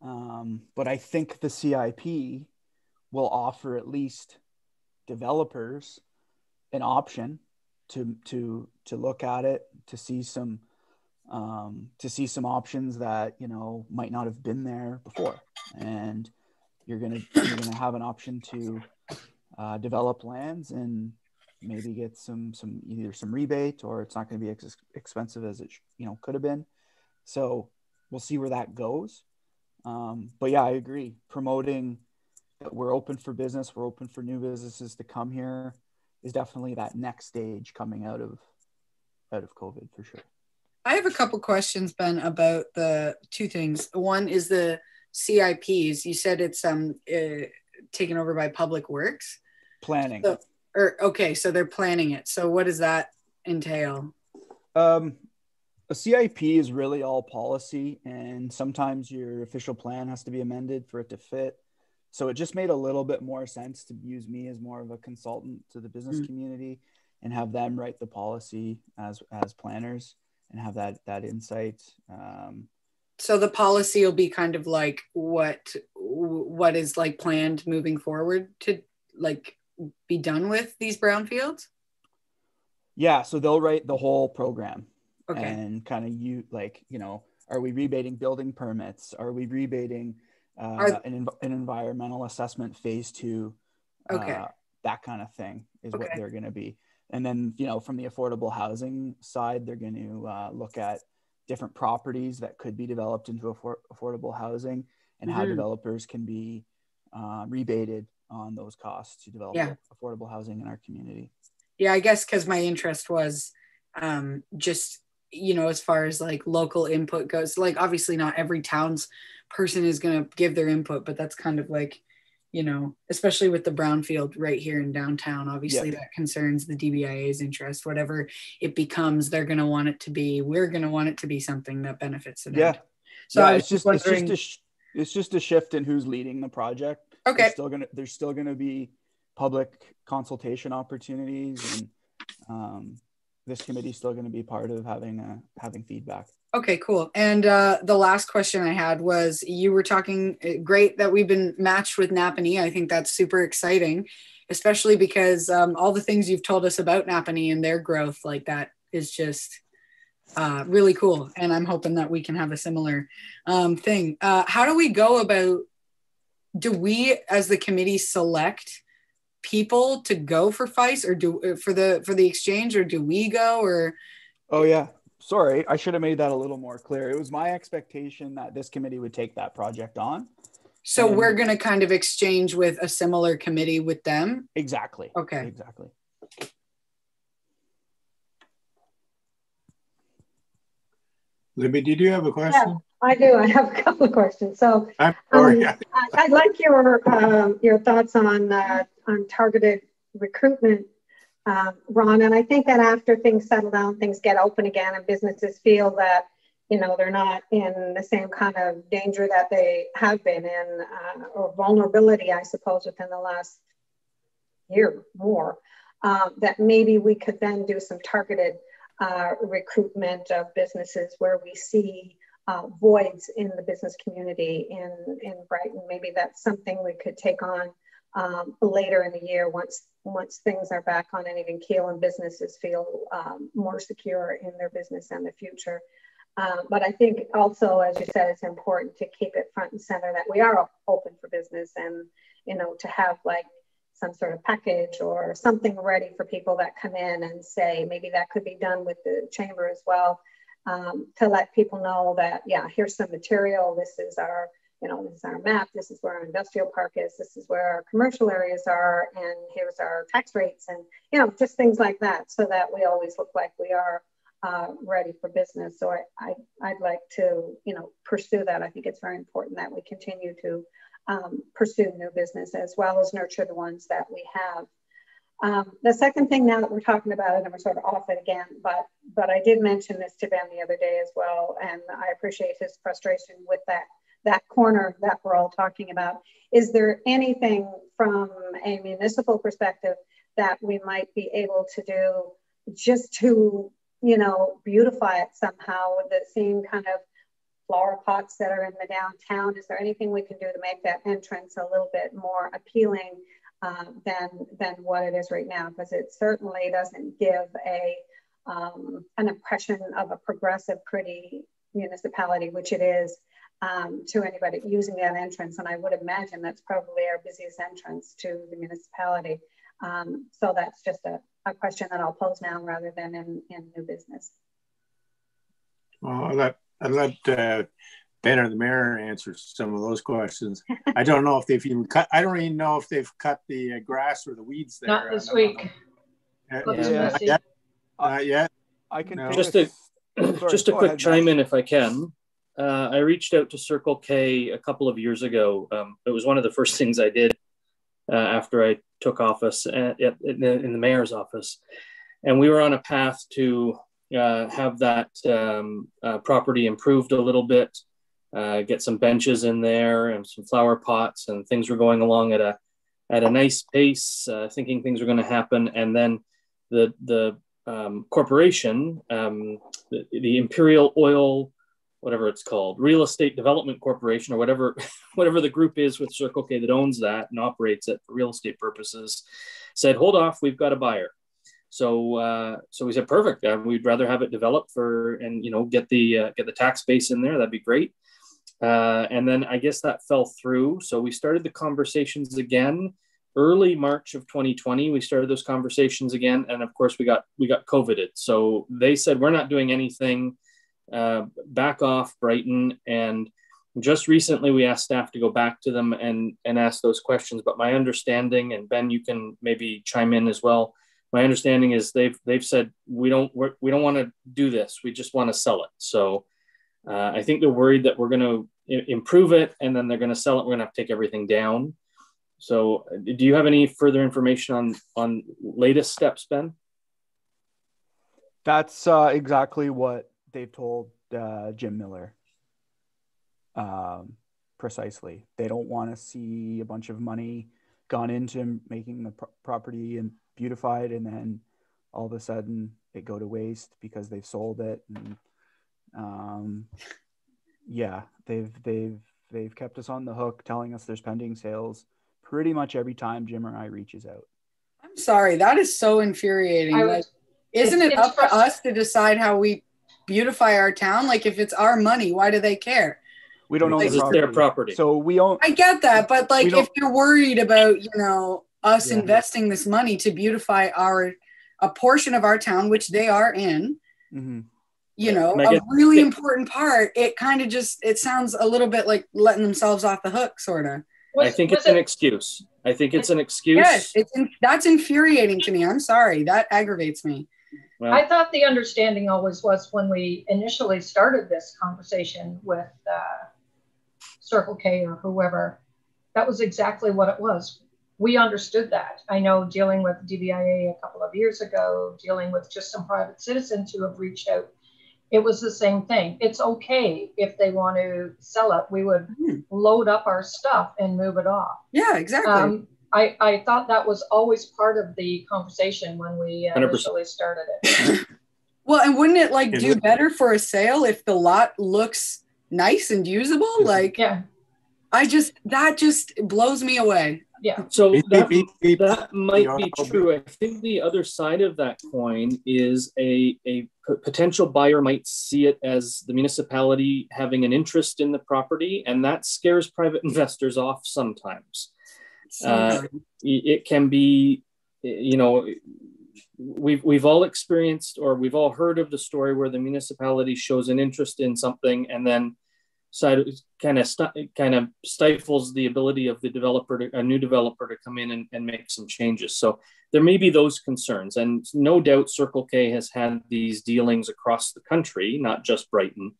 Um, but I think the CIP will offer at least developers an option to to to look at it to see some um, to see some options that you know might not have been there before and you're gonna you're gonna have an option to uh, develop lands and maybe get some some either some rebate or it's not going to be as expensive as it you know could have been so we'll see where that goes um, but yeah i agree promoting that we're open for business we're open for new businesses to come here is definitely that next stage coming out of out of COVID for sure. I have a couple questions, Ben, about the two things. One is the CIPs. You said it's um uh, taken over by Public Works. Planning. So, or okay, so they're planning it. So what does that entail? Um, a CIP is really all policy, and sometimes your official plan has to be amended for it to fit. So it just made a little bit more sense to use me as more of a consultant to the business mm-hmm. community and have them write the policy as as planners and have that that insight. Um, so the policy will be kind of like what what is like planned moving forward to like be done with these brownfields. Yeah, so they'll write the whole program okay. and kind of you like you know are we rebating building permits? Are we rebating uh, Are, an, an environmental assessment phase two, uh, okay. that kind of thing is okay. what they're going to be. And then, you know, from the affordable housing side, they're going to uh, look at different properties that could be developed into affor- affordable housing and mm-hmm. how developers can be uh, rebated on those costs to develop yeah. affordable housing in our community. Yeah, I guess because my interest was um, just you know as far as like local input goes like obviously not every town's person is going to give their input but that's kind of like you know especially with the brownfield right here in downtown obviously yeah. that concerns the dbia's interest whatever it becomes they're going to want it to be we're going to want it to be something that benefits them. Yeah. So yeah, it's just it's just a sh- it's just a shift in who's leading the project. Okay. There's still gonna there's still gonna be public consultation opportunities and um this committee is still going to be part of having uh, having feedback. Okay, cool. And uh, the last question I had was: you were talking uh, great that we've been matched with Napanee. I think that's super exciting, especially because um, all the things you've told us about Napanee and their growth, like that, is just uh, really cool. And I'm hoping that we can have a similar um, thing. Uh, how do we go about? Do we, as the committee, select people to go for FICE or do uh, for the for the exchange, or do we go? Or oh yeah, sorry, I should have made that a little more clear. It was my expectation that this committee would take that project on. So and we're going to kind of exchange with a similar committee with them. Exactly. Okay. Exactly. Libby, did you have a question? Yeah, I do. I have a couple of questions. So I'm sorry. Um, I'd like your um, your thoughts on uh, on targeted recruitment, uh, Ron. And I think that after things settle down, things get open again, and businesses feel that you know they're not in the same kind of danger that they have been in, uh, or vulnerability, I suppose, within the last year more. Uh, that maybe we could then do some targeted uh, recruitment of businesses where we see uh, voids in the business community in, in Brighton. Maybe that's something we could take on um, later in the year once once things are back on and even keel and businesses feel um, more secure in their business and the future. Um, but I think also, as you said, it's important to keep it front and center that we are open for business and, you know, to have like some sort of package or something ready for people that come in and say maybe that could be done with the chamber as well um, to let people know that yeah here's some material this is our you know this is our map this is where our industrial park is this is where our commercial areas are and here's our tax rates and you know just things like that so that we always look like we are uh, ready for business so I, I i'd like to you know pursue that i think it's very important that we continue to um, pursue new business as well as nurture the ones that we have. Um, the second thing now that we're talking about it, and we're sort of off it again, but but I did mention this to Ben the other day as well, and I appreciate his frustration with that that corner that we're all talking about. Is there anything from a municipal perspective that we might be able to do just to you know beautify it somehow with the same kind of flower pots that are in the downtown? Is there anything we can do to make that entrance a little bit more appealing um, than, than what it is right now? Because it certainly doesn't give a, um, an impression of a progressive, pretty municipality, which it is um, to anybody using that entrance. And I would imagine that's probably our busiest entrance to the municipality. Um, so that's just a, a question that I'll pose now rather than in, in new business. Well, I'll let I'd let uh, Ben or the mayor answer some of those questions. (laughs) I don't know if they've even cut. I don't even know if they've cut the uh, grass or the weeds there. Not this week. Uh, yeah. Not yet. Not yet. I can no. just a Sorry, just a quick ahead, chime in if I can. Uh, I reached out to Circle K a couple of years ago. Um, it was one of the first (laughs) things I did uh, after I took office at, at, in, the, in the mayor's office, and we were on a path to uh, have that um, uh, property improved a little bit, uh, get some benches in there and some flower pots, and things were going along at a at a nice pace, uh, thinking things were going to happen, and then the the um, corporation, um, the, the Imperial Oil whatever it's called, Real Estate Development Corporation, or whatever (laughs) whatever the group is with Circle K that owns that and operates it for real estate purposes, said, "Hold off, we've got a buyer." So uh, so we said perfect. Uh, we'd rather have it developed for and you know get the uh, get the tax base in there. That'd be great. Uh, and then I guess that fell through. So we started the conversations again early March of 2020. We started those conversations again, and of course we got we got COVIDed. So they said we're not doing anything. Uh, back off, Brighton, and just recently we asked staff to go back to them and and ask those questions. But my understanding, and Ben, you can maybe chime in as well my understanding is they've they've said we don't we're, we don't want to do this. We just want to sell it. So uh, I think they're worried that we're going to improve it and then they're going to sell it. We're going to have to take everything down. So do you have any further information on on latest steps, Ben? That's uh, exactly what they've told uh, Jim Miller. Um, precisely, they don't want to see a bunch of money gone into making the pro- property and beautified and then all of a sudden it go to waste because they've sold it and um, yeah they've they've they've kept us on the hook telling us there's pending sales pretty much every time jim or i reaches out I'm sorry, that is so infuriating. Was, like, isn't it up to us to decide how we beautify our town? Like, if it's our money, why do they care? We don't own like, the property. their property. So we own. I get that, but like, if you're worried about, you know, us yeah. investing this money to beautify our a portion of our town, which they are in, mm-hmm. you know, a really important part, it kind of just it sounds a little bit like letting themselves off the hook, sort of. I think it's it, an excuse. I think it's an excuse. Yes, it's in, that's infuriating to me. I'm sorry, that aggravates me. Well, I thought the understanding always was when we initially started this conversation with uh, Circle K or whoever, that was exactly what it was. We understood that. I know dealing with DBIA a couple of years ago, dealing with just some private citizens who have reached out, it was the same thing. It's okay if they want to sell it. We would mm. load up our stuff and move it off. Yeah, exactly. Um, I, I thought that was always part of the conversation when we initially 100%. started it. (laughs) well, and wouldn't it like do better for a sale if the lot looks nice and usable. Like, yeah, I just that just blows me away. Yeah. So that, that might be true. I think the other side of that coin is a, a potential buyer might see it as the municipality having an interest in the property, and that scares private (laughs) investors off sometimes. Uh, it can be, you know, we've we've all experienced or we've all heard of the story where the municipality shows an interest in something and then side kind of st- kind of stifles the ability of the developer to a new developer to come in and, and make some changes. So there may be those concerns and no doubt circle k has had these dealings across the country not just brighton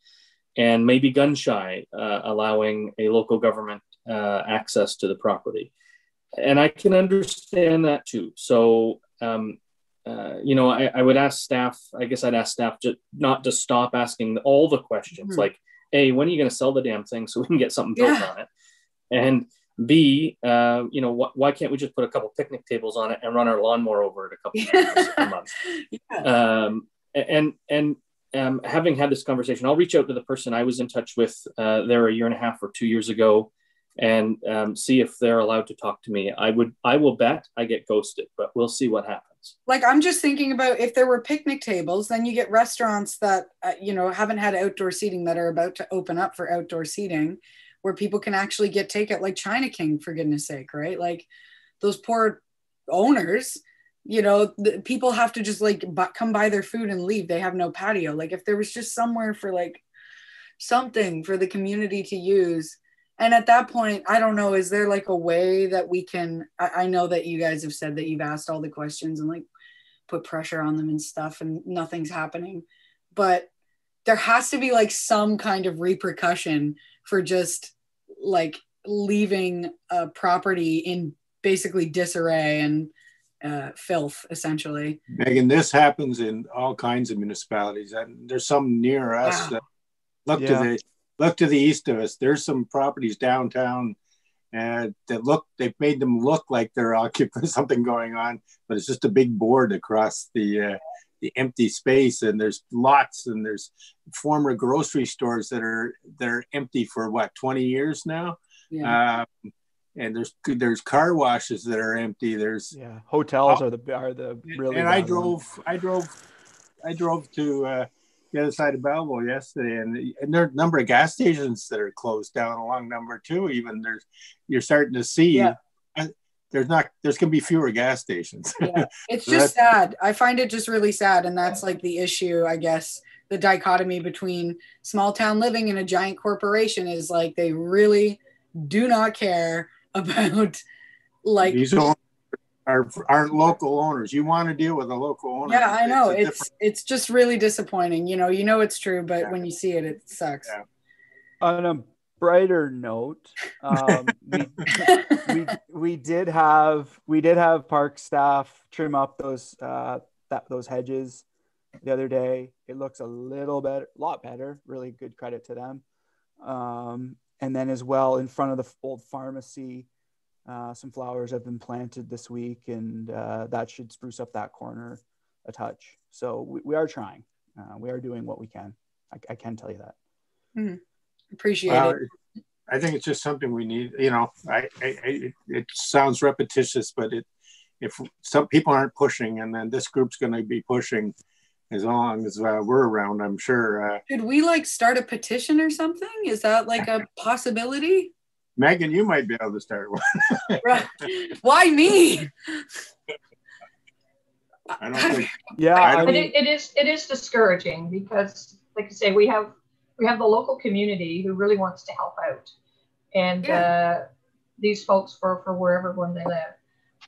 and maybe gun shy uh, allowing a local government uh, access to the property and i can understand that too so um, uh, you know I, I, would ask staff i guess i'd ask staff to not to stop asking all the questions mm-hmm. like Hey, when are you going to sell the damn thing so we can get something built yeah. on it and b uh, you know wh- why can't we just put a couple picnic tables on it and run our lawnmower over it a couple times a (laughs) month yeah. um, and and um, having had this conversation i'll reach out to the person i was in touch with uh, there a year and a half or two years ago and um, see if they're allowed to talk to me. I would i will bet i get ghosted but we'll see what happens. Like i'm just thinking about if there were picnic tables then you get restaurants that uh, you know haven't had outdoor seating that are about to open up for outdoor seating where people can actually get takeout like china king for goodness sake right? Like those poor owners you know the, people have to just like come buy their food and leave. They have no patio. Like if there was just somewhere for like something for the community to use and at that point i don't know is there like a way that we can I, I, know that you guys have said that you've asked all the questions and like put pressure on them and stuff and nothing's happening but there has to be like some kind of repercussion for just like leaving a property in basically disarray and uh, filth essentially megan this happens in all kinds of municipalities and there's some near us wow. that look yeah. to the look to the east of us. There's some properties downtown and uh, that look they've made them look like they're (laughs) occupying something going on, but it's just a big board across the uh, the empty space. And there's lots and there's former grocery stores that are that are empty for what 20 years now. Yeah. Um, and there's there's car washes that are empty. There's yeah hotels uh, are the are the really. And I drove I drove I drove to. Uh, the other side of Belleville yesterday, and and there are a number of gas stations that are closed down along number two. Even there's you're starting to see. Yeah. Uh, there's not. There's going to be fewer gas stations. yeah, (laughs) it's so just sad. I find it just really sad, and that's like the issue, I guess. The dichotomy between small town living and a giant corporation is like they really do not care (laughs) about like these are aren't local owners. You want to deal with a local owner. Yeah, I know. It's it's, it's just really disappointing. You know, you know it's true, but yeah. when you see it, it sucks. Yeah. On a brighter note, um, (laughs) we, we we did have we did have park staff trim up those uh, that those hedges the other day. It looks a little better, a lot better. Really good credit to them. Um, and then as well in front of the old pharmacy uh, some flowers have been planted this week, and uh, that should spruce up that corner a touch. So we, we are trying. Uh, we are doing what we can. I, I can tell you that. Mm, appreciate it. I think it's just something we need. You know, I, I, I, it sounds repetitious, but it if some people aren't pushing, and then this group's going to be pushing as long as uh, we're around, I'm sure. Uh, Could we like start a petition or something? Is that like a (laughs) possibility? Megan, you might be able to start one. (laughs) right. Why me? I don't think. Yeah, I I don't- But mean, it, it is it is discouraging because, like you say, we have we have the local community who really wants to help out, and uh, these folks for for wherever when they live.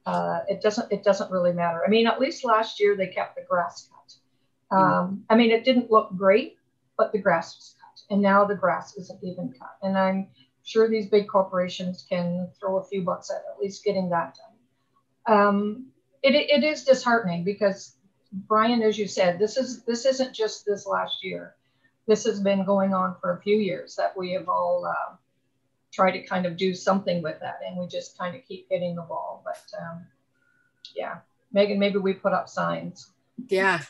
Uh, it doesn't it doesn't really matter. I mean, at least last year they kept the grass cut. Um, I mean, it didn't look great, but the grass was cut, and now the grass isn't even cut. And I'm sure these big corporations can throw a few bucks at at least getting that done. Um, it, it is disheartening because Brian, as you said, this is this isn't just this last year. This has been going on for a few years that we have all uh, tried to kind of do something with that, and we just kind of keep hitting the wall. But um, yeah, Megan, maybe we put up signs. Yeah.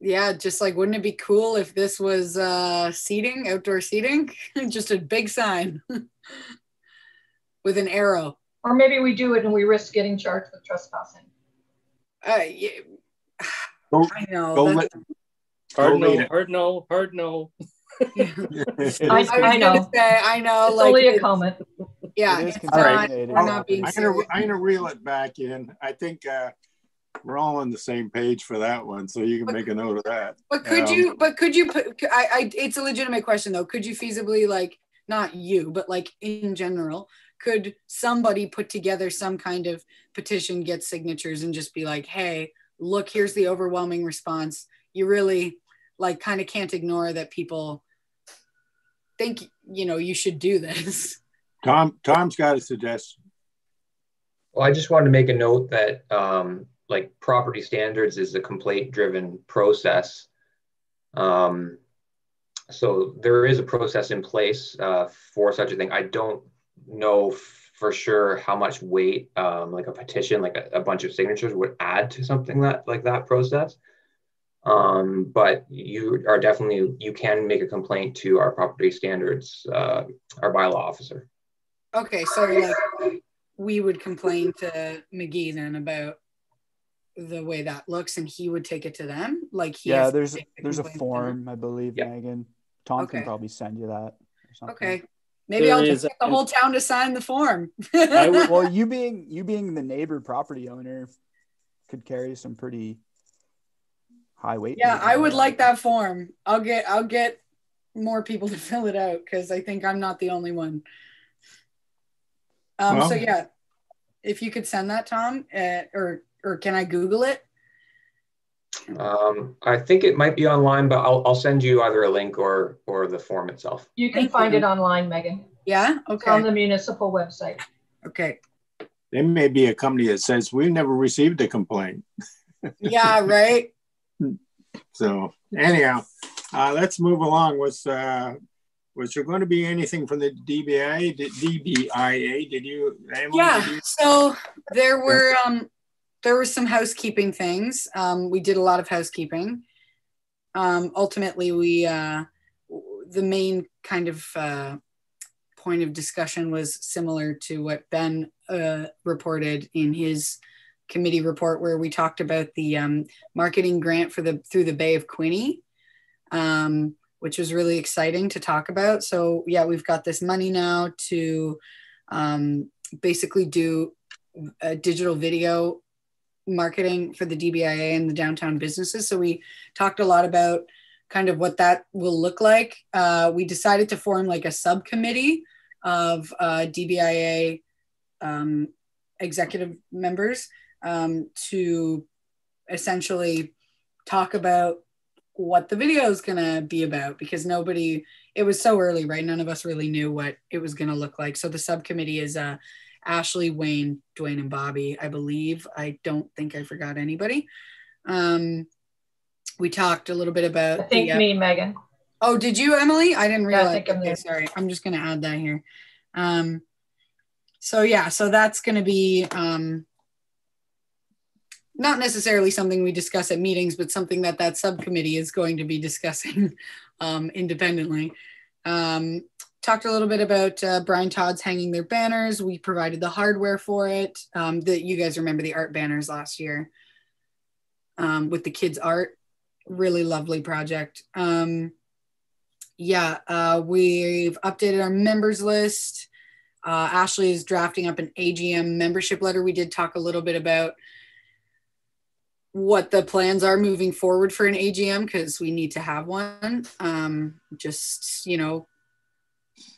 Yeah, just like wouldn't it be cool if this was uh seating, outdoor seating? (laughs) just a big sign (laughs) with an arrow. Or maybe we do it and we risk getting charged with trespassing. Uh, yeah, (sighs) Go- I know. go that's- Hard lead no, it. hard no, hard no. it is, (laughs) I- I was I know. say, I know, It's like only a it's- comment. yeah, It is it's All right. not, contaminated. we're not being I'm gonna. I'm gonna reel it back in. I think uh, we're all on the same page for that one, so you can make a note of that. But could Um, you? But could you put? I, I. It's a legitimate question though. Could you feasibly like not you, but like in general, could somebody put together some kind of petition, get signatures, and just be like, hey, look, here's the overwhelming response. You really like kind of can't ignore that people think you know you should do this. Tom, Tom's got a suggestion. Well, I just wanted to make a note that um, like property standards is a complaint driven process. Um, so there is a process in place uh, for such a thing. I don't know for sure how much weight um, like a petition, like a, a bunch of signatures would add to something that like that process. Um, but you are definitely, you can make a complaint to our property standards, uh, our bylaw officer. Okay, so like we would complain to McGee then about the way that looks, and he would take it to them. Like he yeah, there's take there's a complaint to form, I believe, Yeah. Megan. Tom Okay. can probably send you that. Or something. Okay. Maybe There I'll is just get the whole town to sign the form. I would- (laughs) well, you being you being the neighbor property owner could carry some pretty high weight. yeah. I would like that form. I'll get I'll get more people (laughs) to fill it out because I think I'm not the only one. Um, so yeah, if you could send that, Tom, uh, or or can I Google it? Um, I think it might be online, but I'll, I'll send you either a link or or the form itself. You can Thank find you. it online, Megan. Yeah. It's on the municipal website. Okay. There may be a company that says we've never received a complaint. (laughs) Yeah. Right. So anyhow, uh, let's move along. Was uh, was there going to be anything from the DBI? Did DBIA? Did you? Emily, yeah did you- so there were um there were some housekeeping things. Um we did a lot of housekeeping. Um ultimately we uh the main kind of uh point of discussion was similar to what ben uh reported in his committee report where we talked about the um marketing grant for the through the Bay of Quinte um which was really exciting to talk about. So yeah we've got this money now to um basically do a digital video marketing for the DBIA and the downtown businesses. So we talked a lot about kind of what that will look like. Uh, we decided to form like a subcommittee of uh, DBIA um, executive members um, to essentially talk about what the video is going to be about because nobody it was so early right none of us really knew what it was going to look like so the subcommittee is uh, ashley wayne dwayne and bobby i believe i don't think i forgot anybody um, we talked a little bit about I think the, uh, me, Megan. Oh, did you, Emily? I didn't Yeah, I realize. think I'm okay, there. sorry. I'm just gonna add that here. Um, so yeah, so that's gonna be um, not necessarily something we discuss at meetings, but something that that subcommittee is going to be discussing (laughs) um, independently. Um, talked a little bit about uh, Brian Todd's hanging their banners. We provided the hardware for it. Um, that you guys remember the art banners last year um, with the kids' art. Really lovely project. Um, yeah, uh, we've updated our members list. Uh, Ashley is drafting up an AGM membership letter. We did talk a little bit about what the plans are moving forward for an AGM because we need to have one. Um, just, you know,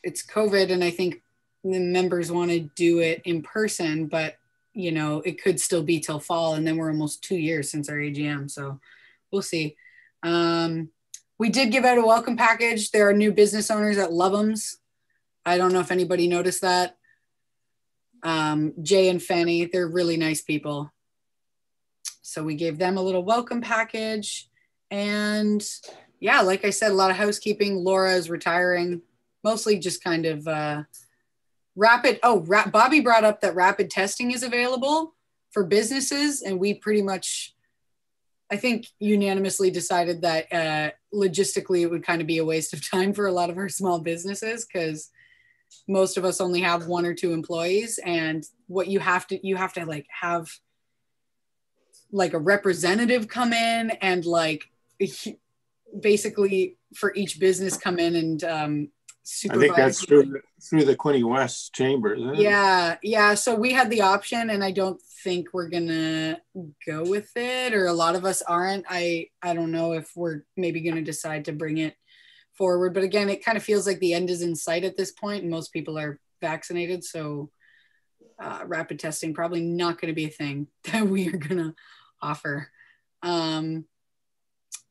it's COVID, and I think the members want to do it in person, but you know, it could still be till fall, and then we're almost two years since our AGM, so we'll see. Um, we did give out a welcome package. There are new business owners at Love'ems. I don't know if anybody noticed that. Um, Jay and Fanny, they're really nice people. So we gave them a little welcome package. And yeah, like I said, a lot of housekeeping. Laura is retiring mostly just kind of uh, rapid. Oh, ra- Bobby brought up that rapid testing is available for businesses, and we pretty much, I think, unanimously decided that uh, logistically it would kind of be a waste of time for a lot of our small businesses because most of us only have one or two employees, and what you have to you have to like have like a representative come in and like basically for each business come in and um, I think that's through through the Quinte West chambers. Yeah, yeah. So we had the option, and I don't think we're gonna go with it, or a lot of us aren't. I I don't know if we're maybe gonna decide to bring it forward. But again, it kind of feels like the end is in sight at this point, and most people are vaccinated. So uh, rapid testing probably not going to be a thing (laughs) that we are gonna offer. Um,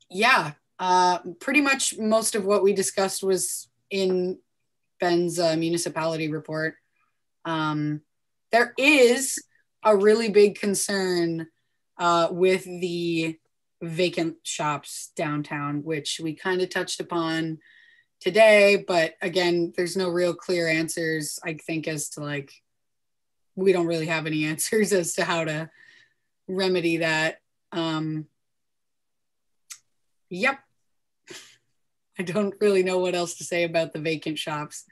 yeah, uh, pretty much most of what we discussed was in Ben's uh, municipality report. Um, there is a really big concern uh, with the vacant shops downtown, which we kind of touched upon today. But again, there's no real clear answers, I think, as to like, we don't really have any (laughs) answers as to how to remedy that. Um, yep. I don't really know what else to say about the vacant shops.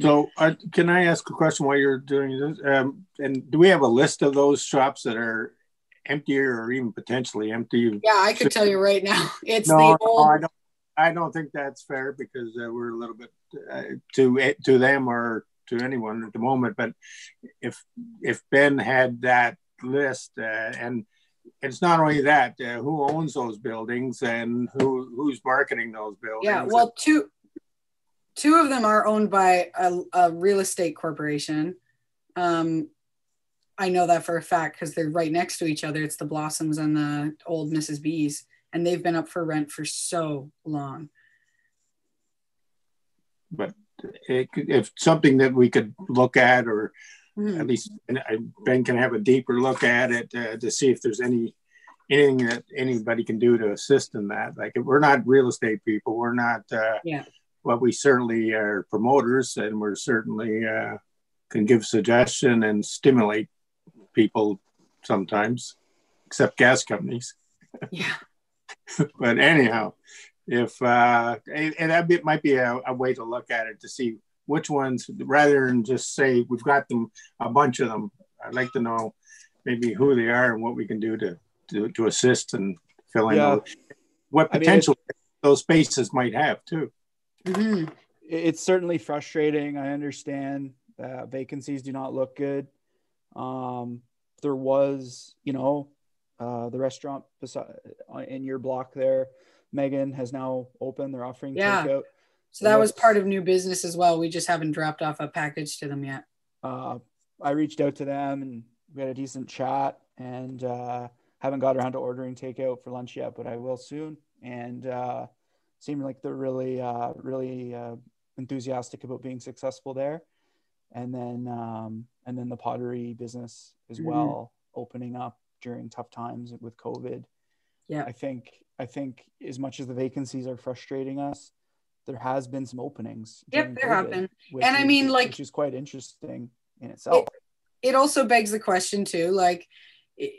So, uh, can I ask a question while you're doing this? Um, and do we have a list of those shops that are empty or even potentially empty? Yeah, I could tell you right now. (laughs) It's no, the old. No, I don't. I don't think that's fair because uh, we're a little bit uh, to to them or to anyone at the moment. But if if Ben had that list uh, and it's not only that uh, who owns those buildings and who who's marketing those buildings yeah well two two of them are owned by a, a real estate corporation. Um, i know that for a fact because they're right next to each other. It's the blossoms and the old mrs b's and they've been up for rent for so long. But it, if something that we could look at or mm. at least Ben can have a deeper look at it uh, to see if there's any anything that anybody can do to assist in that. Like we're not real estate people, we're not. Uh, yeah. But we certainly are promoters, and we're certainly uh, can give suggestion and stimulate people sometimes, except gas companies. Yeah. (laughs) but anyhow, if uh, and, and that might be a, a, way to look at it to see which ones rather than just say we've got them a bunch of them i'd like to know maybe who they are and what we can do to to, to assist and fill in yeah. those, what potential I mean, those spaces might have too mm-hmm. it's certainly frustrating i understand that vacancies do not look good um, there was you know uh, the restaurant beside, in your block there megan has now opened they're offering yeah. takeout so that was part of new business as well. We just haven't dropped off a package to them yet. Uh, I reached out to them and we had a decent chat and uh, haven't got around to ordering takeout for lunch yet, but I will soon. And uh, seemed like they're really, uh, really uh, enthusiastic about being successful there. And then, um, and then the pottery business as mm-hmm. well, opening up during tough times with COVID. Yeah, I think I think as much as the vacancies are frustrating us, there has been some openings. Yep, there COVID, have been. And I mean, like, which is quite interesting in itself. It, it also begs the question, too, like,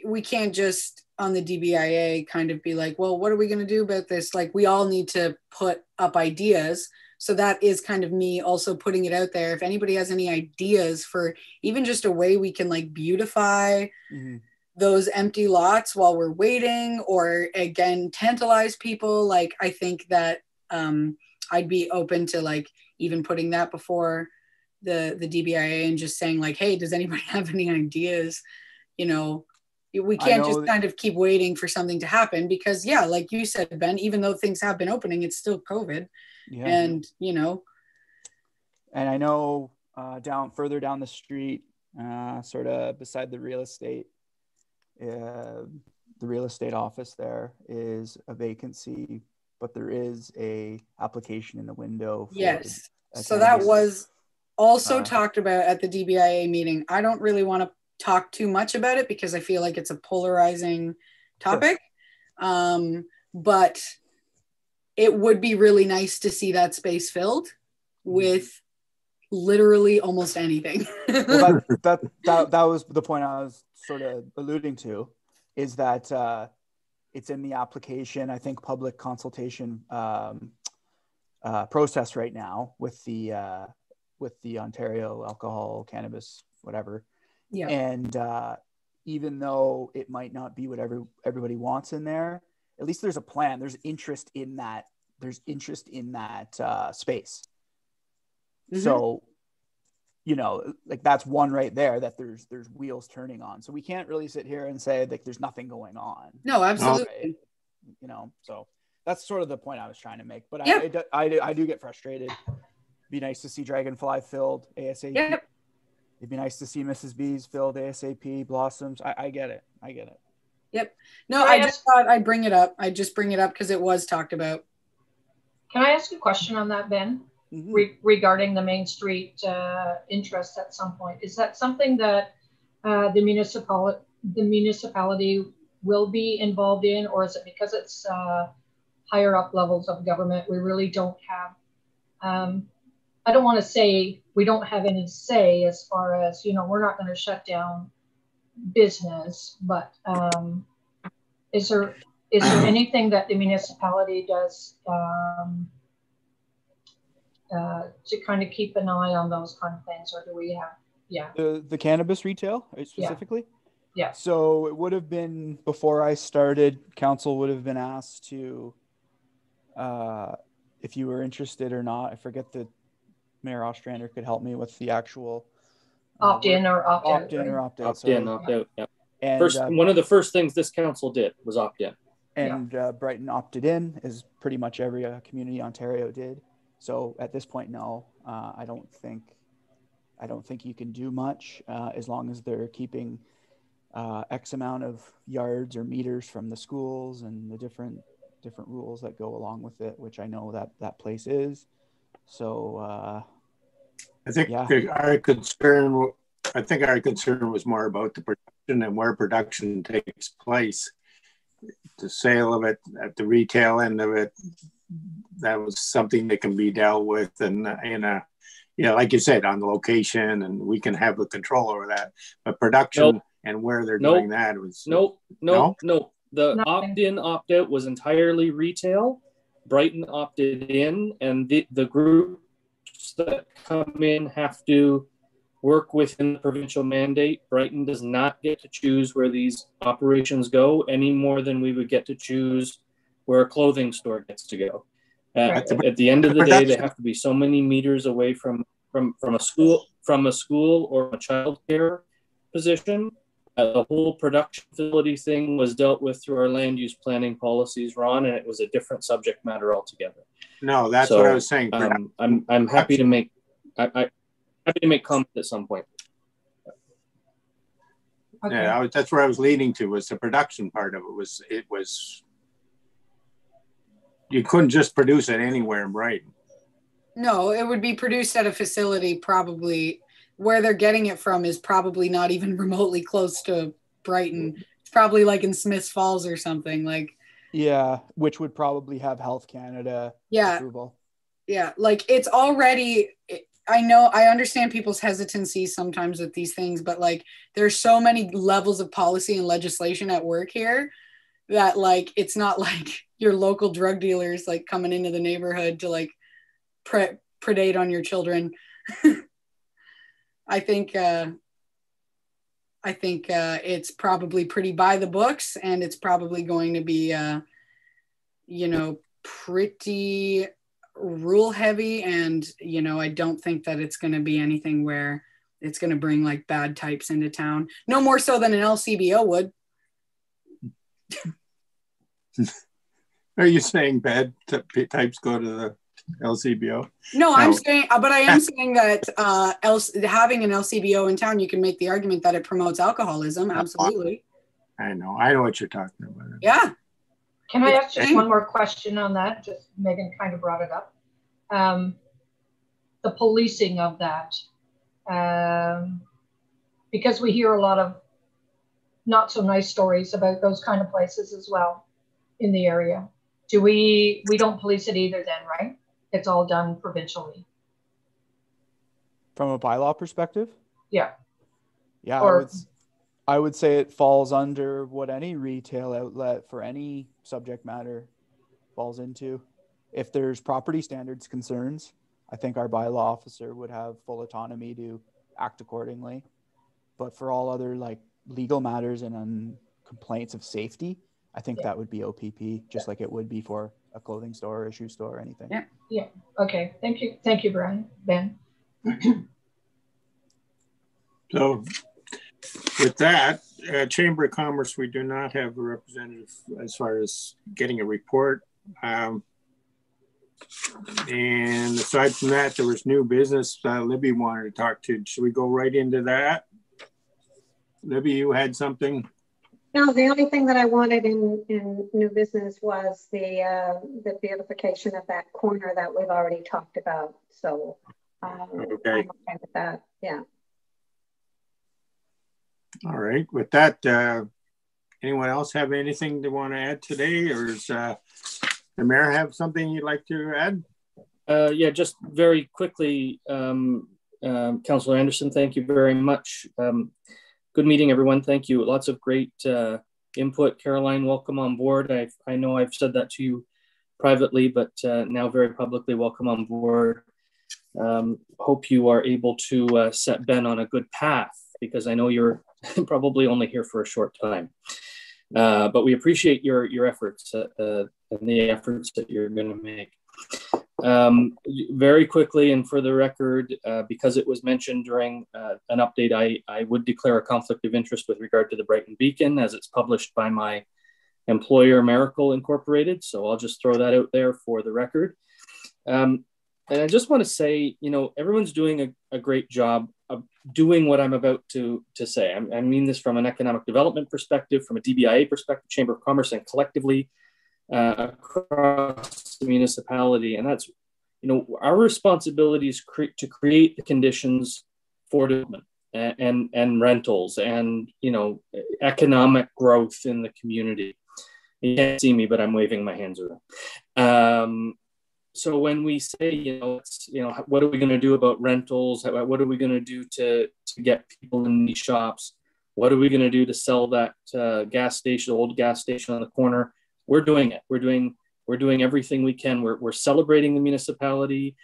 we can't just on the DBIA kind of be like, well, what are we going to do about this? Like, we all need to put up ideas. so that is kind of me also putting it out there if anybody has any ideas for even just a way we can like beautify mm-hmm. those empty lots while we're waiting or again tantalize people like i think that um i'd be open to like even putting that before the the dbia and just saying like hey does anybody (laughs) have any ideas you know we can't just kind of keep waiting for something to happen because yeah like you said ben even though things have been opening it's still covid yeah. and you know and i know uh, down further down the street uh, sort of beside the real estate uh, the real estate office there is a vacancy but there is a application in the window yes so that was also uh, talked about at the dbia meeting i don't really want to talk too much about it because I feel like it's a polarizing topic. Sure. Um, but it would be really nice to see that space filled with literally almost anything. (laughs) well, that, (laughs) that, that, that was the point I was sort of alluding to is that uh, it's in the application, I think public consultation um, uh, process right now with the, uh, with the Ontario alcohol, cannabis, whatever yeah. And uh, even though it might not be what every, everybody wants in there, at least there's a plan. There's interest in that. There's interest in that uh, space. Mm-hmm. So, you know, like that's one right there that there's there's wheels turning on. So we can't really sit here and say like there's nothing going on. No, absolutely. Right? You know, so that's sort of the point I was trying to make. But yep. I, I, I, I do get frustrated. Be nice to see Dragonfly filled ASAP. Yep it'd be nice to see Mrs. B's filled ASAP blossoms. I, I get it. I get it. Yep. No, I, I just thought I'd bring it up. I just bring it up because it was talked about. Can I ask a question on that, Ben? Mm-hmm. Re- regarding the Main Street uh, interest at some point, is that something that uh, the municipality the municipality will be involved in, or is it because it's uh, higher up levels of government we really don't have um, I don't want to say we don't have any say as far as, you know, we're not going to shut down business, but um, is there is there (clears throat) anything that the municipality does um, uh, to kind of keep an eye on those kind of things, or do we have, yeah, the the cannabis retail specifically? Yeah. yeah. So it would have been before I started. Council would have been asked to, uh, if you were interested or not. I forget the Mayor Ostrander could help me with the actual uh, opt in or opt out. Opt in or opt out. Opt in, opt out. Yeah. And, first, uh, one of the first things this council did was opt in. And yeah. uh, Brighton opted in, as pretty much every uh, community Ontario did. So at this point, no, uh, I don't think, I don't think you can do much uh, as long as they're keeping X amount of yards or meters from the schools and the different different rules that go along with it, which I know that that place is. So uh, I think yeah. our concern, I think our concern was more about the production and where production takes place. The sale of it at the retail end of it, that was something that can be dealt with and in a, uh, you know, like you said, on the location, and we can have the control over that. But production nope. and where they're nope. doing that was nope, nope, no? nope. The opt-in, opt-out was entirely retail Brighton opted in, and the, the groups that come in have to work within the provincial mandate. Brighton does not get to choose where these operations go any more than we would get to choose where a clothing store gets to go. Uh, at the end of the day, they have to be so many meters away from from from a school from a school or a child care position uh, the whole production facility thing was dealt with through our land use planning policies, Ron, and it was a different subject matter altogether. No, that's so, what I was saying. Um, I'm I'm happy to make I, I happy to make comment at some point. Okay. Yeah, was, that's where I was leading to was the production part of it was it was you couldn't just produce it anywhere in Brighton. No, it would be produced at a facility probably where they're getting it from is probably not even (laughs) remotely close to Brighton. It's probably like in Smiths Falls or something like. Yeah, which would probably have Health Canada yeah. approval. Yeah, like it's already. I know I understand people's hesitancy sometimes with these things, but like there's so many levels of policy and legislation at work here that like it's not (laughs) like your local drug dealers like coming into the neighborhood to like pre- predate on your children. (laughs) I think uh, I think uh, it's probably pretty by the books, and it's probably going to be, uh, you know, pretty rule heavy. And you know, I don't think that it's going to be anything where it's going to bring like bad types into town. No more so than an LCBO would. (laughs) Are you saying bad t- types go to the LCBO? No, I'm saying, uh, but I am saying that uh, L- having an LCBO in town, you can make the argument that it promotes alcoholism. Absolutely. I know. I know what you're talking about. Yeah. Can I ask just one more question on that? Just Megan kind of brought it up. Um, the policing of that, um, because we hear a lot of not so nice stories about those kind of places as well in the area. Do we we don't police it either then, right? It's all done provincially. From a bylaw perspective? Yeah. Yeah, or, I would I would say it falls under what any retail outlet for any subject matter falls into. If there's property standards concerns, I think our bylaw officer would have full autonomy to act accordingly. But for all other like legal matters and on complaints of safety, I think yeah. that would be OPP, just yeah. like it would be for a clothing store or a shoe store or anything. Yeah. Yeah. Okay. Thank you. Thank you, Brian. Ben. (clears throat) so, with that, uh, Chamber of Commerce, we do not have a representative as far as getting a report. Um, and aside from that, there was new business uh, Libby wanted to talk to. Should we go right into that? Libby, you had something? No, the only thing that I wanted in, in new business was the uh, the beautification of that corner that we've already talked about. So um, okay. I'm okay with that. Yeah. All right. With that, uh, anyone else have anything they want to add today, or is uh, the mayor have something you'd like to add? Uh, yeah, just very quickly, um, um, Councillor Anderson, thank you very much. Um, good meeting, everyone. Thank you. Lots of great uh, input. Caroline, welcome on board. I, I know I've said that to you privately, but uh, now very publicly, welcome on board. Um, hope you are able to uh, set Ben on a good path because I know you're (laughs) probably only here for a short time. Uh, but we appreciate your your efforts uh, uh, and the efforts that you're going to make. Um, very quickly and for the record, uh, because it was mentioned during uh, an update, I, I would declare a conflict of interest with regard to the Brighton Beacon as it's published by my employer, Maracle Incorporated. So I'll just throw that out there for the record. Um, and I just want to say, you know, everyone's doing a, a great job of doing what I'm about to, to say. I, I mean this from an economic development perspective, from a DBIA perspective, Chamber of Commerce, and collectively uh, across the municipality. And that's, you know, our responsibility is cre- to create the conditions for development and, and, and rentals and, you know, economic growth in the community. You can't see me, but I'm waving my hands around. Um, so when we say, you know, you know, what are we going to do about rentals? What are we going to do to, to get people in these shops? What are we going to do to sell that uh, gas station, old gas station on the corner? we're doing it. We're doing we're doing everything we can. We're, we're celebrating the municipality.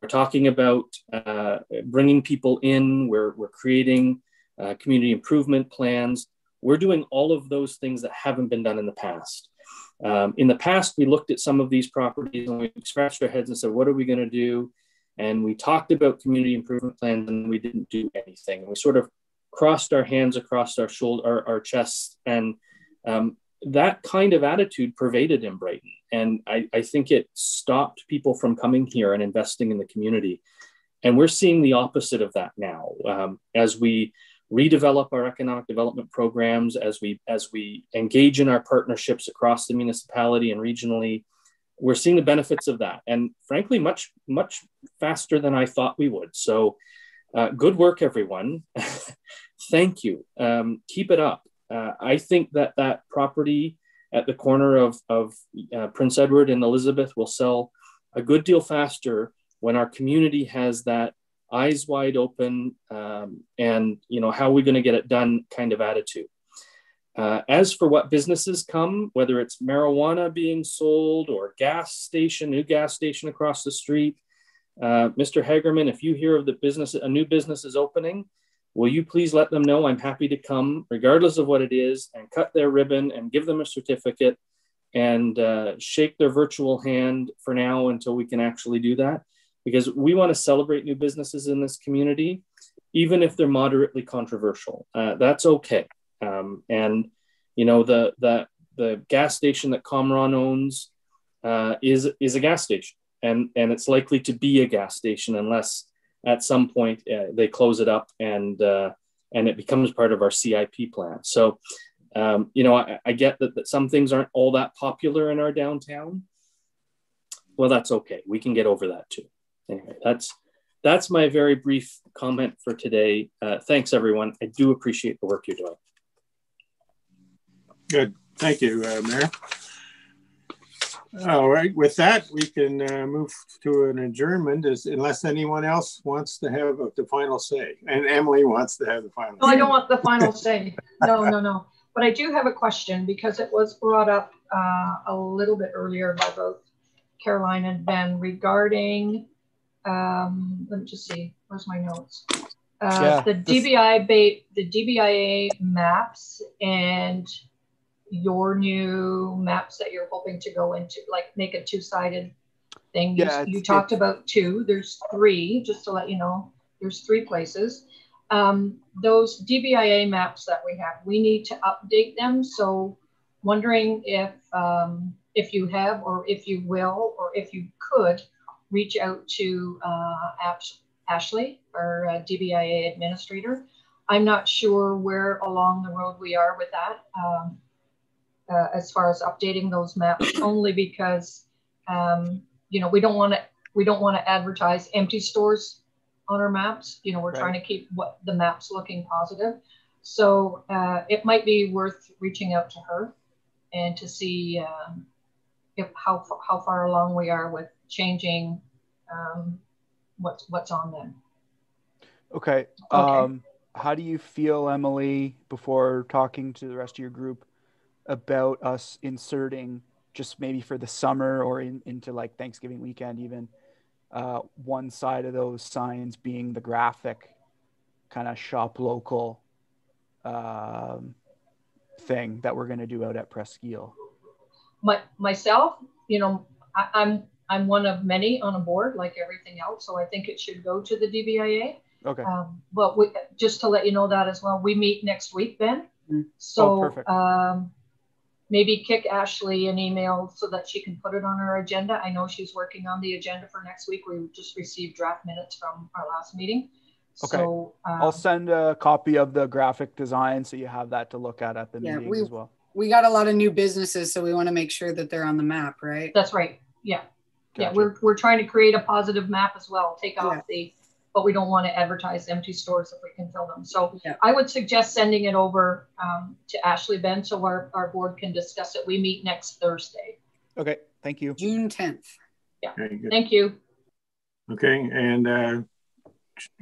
We're talking about uh, bringing people in. We're, we're creating uh, community improvement plans. We're doing all of those things that haven't been done in the past. Um, in the past, we looked at some of these properties and we scratched our heads and said, what are we going to do? And we talked about community improvement plans and we didn't do anything. And we sort of crossed our hands across our shoulder, our, our chests, and um, that kind of attitude pervaded in Brighton. And I, I, think it stopped people from coming here and investing in the community. And we're seeing the opposite of that now. Um, as we redevelop our economic development programs, as we as we engage in our partnerships across the municipality and regionally, we're seeing the benefits of that. And frankly, much, much faster than I thought we would. So uh, good work, everyone. (laughs) Thank you. Um, keep it up. Uh, I think that that property at the corner of, of uh, Prince Edward and Elizabeth will sell a good deal faster when our community has that eyes wide open um, and you know how are we going to get it done kind of attitude uh, as for what businesses come whether it's marijuana being sold or gas station new gas station across the street Uh, Mr. Hagerman, if you hear of the business, a new business is opening, will you please let them know I'm happy to come, regardless of what it is, and cut their ribbon and give them a certificate and uh, shake their virtual hand for now until we can actually do that. Because we want to celebrate new businesses in this community, even if they're moderately controversial. Uh, that's okay. Um, and you know the the the gas station that Comron owns uh, is is a gas station, and and it's likely to be a gas station unless at some point uh, they close it up and uh, and it becomes part of our CIP plan. So, um, you know, I, I get that, that some things aren't all that popular in our downtown. Well, that's okay. We can get over that too. Anyway, that's that's my very brief comment for today. Uh, thanks, everyone. I do appreciate the work you're doing. Good. Thank you, uh, Mayor. All right, with that, we can uh, move to an adjournment as, unless anyone else wants to have the final say. And Emily wants to have the final no, say. I don't want the final say. No, no, no. But I do have a question because it was brought up uh, a little bit earlier by both Caroline and Ben regarding, um, let me just see, where's my notes? Uh, yeah, the DBI, bait the DBIA maps and your new maps that you're hoping to go into, like make a two-sided thing. Yeah, you, you talked about two. There's three, just to let you know. There's three places. Um, those DBIA maps that we have, we need to update them. So, wondering if um, if you have, or if you will, or if you could, reach out to uh, Ashley, our uh, DBIA administrator. I'm not sure where along the road we are with that. Um, uh, as far as updating those maps, (coughs) only because um, you know we don't want to we don't want to advertise empty stores on our maps. You know, we're right. trying to keep what the maps looking positive. So uh, it might be worth reaching out to her and to see um, if how how far along we are with changing um, what's what's on them. Okay. okay. Um, how do you feel, Emily, before talking to the rest of your group about us inserting just maybe for the summer or in, into like Thanksgiving weekend, even uh, one side of those signs being the graphic kind of shop local um, thing that we're going to do out at Presqu'île. My, myself, you know, I, I'm I'm one of many on a board, like everything else. So I think it should go to the DBIA. Okay. Um, but we, just to let you know that as well, we meet next week, Ben. Mm. So oh, um, maybe kick Ashley an email so that she can put it on her agenda. I know she's working on the agenda for next week. We just received draft minutes from our last meeting. Okay. So, um, I'll send a copy of the graphic design so you have that to look at at the yeah, meeting we, as well. We got a lot of new businesses, so we want to make sure that they're on the map, right? That's right. Yeah. Gotcha. Yeah, we're, we're trying to create a positive map as well. Take off yeah. the but we don't want to advertise empty stores if we can fill them. So yeah. I would suggest sending it over um, to Ashley Ben so our, our board can discuss it. We meet next Thursday. Okay, thank you. June 10th. Yeah, thank you. Okay, and uh,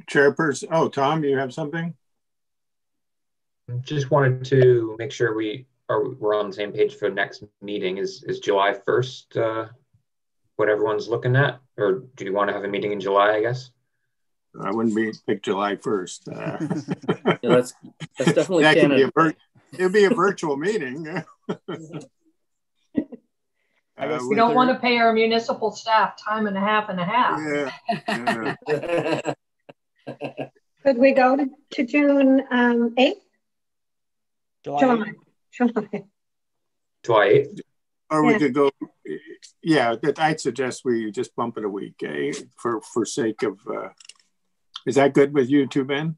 chairperson, oh, Tom, you have something? Just wanted to make sure we are we're on the same page for next meeting. Is is July 1st uh, what everyone's looking at? Or do you want to have a meeting in July, I guess? I wouldn't be pick July 1st. Uh, (laughs) yeah, that's, that's definitely that could be a vir- it'd be a virtual meeting. (laughs) Uh, we don't want to pay our municipal staff time and a half and a half. Yeah. yeah. (laughs) Could we go to, to June um, 8th? July. July. July. July 8th? Or yeah. we could go, yeah, that I'd suggest we just bump it a week eh, for, for sake of uh, is that good with you too, Ben?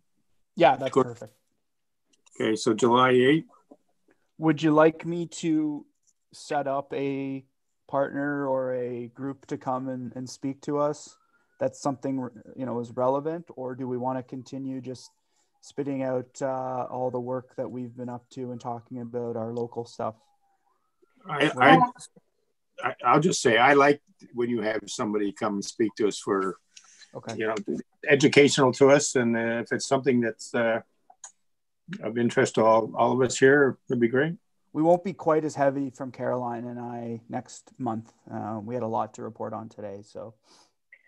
Yeah, that's good. perfect. Okay, so July 8th. Would you like me to set up a partner or a group to come and, and speak to us? That's something you know is relevant, or do we want to continue just spitting out uh, all the work that we've been up to and talking about our local stuff? I, I I'll just say I like when you have somebody come and speak to us for okay you know educational to us and uh, if it's something that's uh, of interest to all, all of us here it'd be great we won't be quite as heavy from caroline and i next month uh, we had a lot to report on today so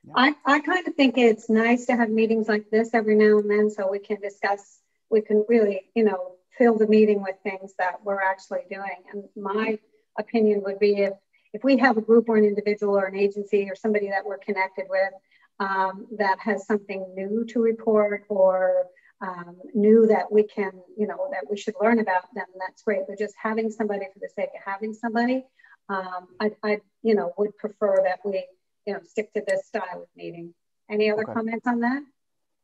Yeah. I, I kind of think it's nice to have meetings like this every now and then so we can discuss, we can really, you know, fill the meeting with things that we're actually doing. And my opinion would be if, if we have a group or an individual or an agency or somebody that we're connected with um, that has something new to report or um, new that we can, you know, that we should learn about, then that's great. But just having somebody for the sake of having somebody, um, I, I, you know, would prefer that we, you know, stick to this style of meeting. Any other okay. comments on that?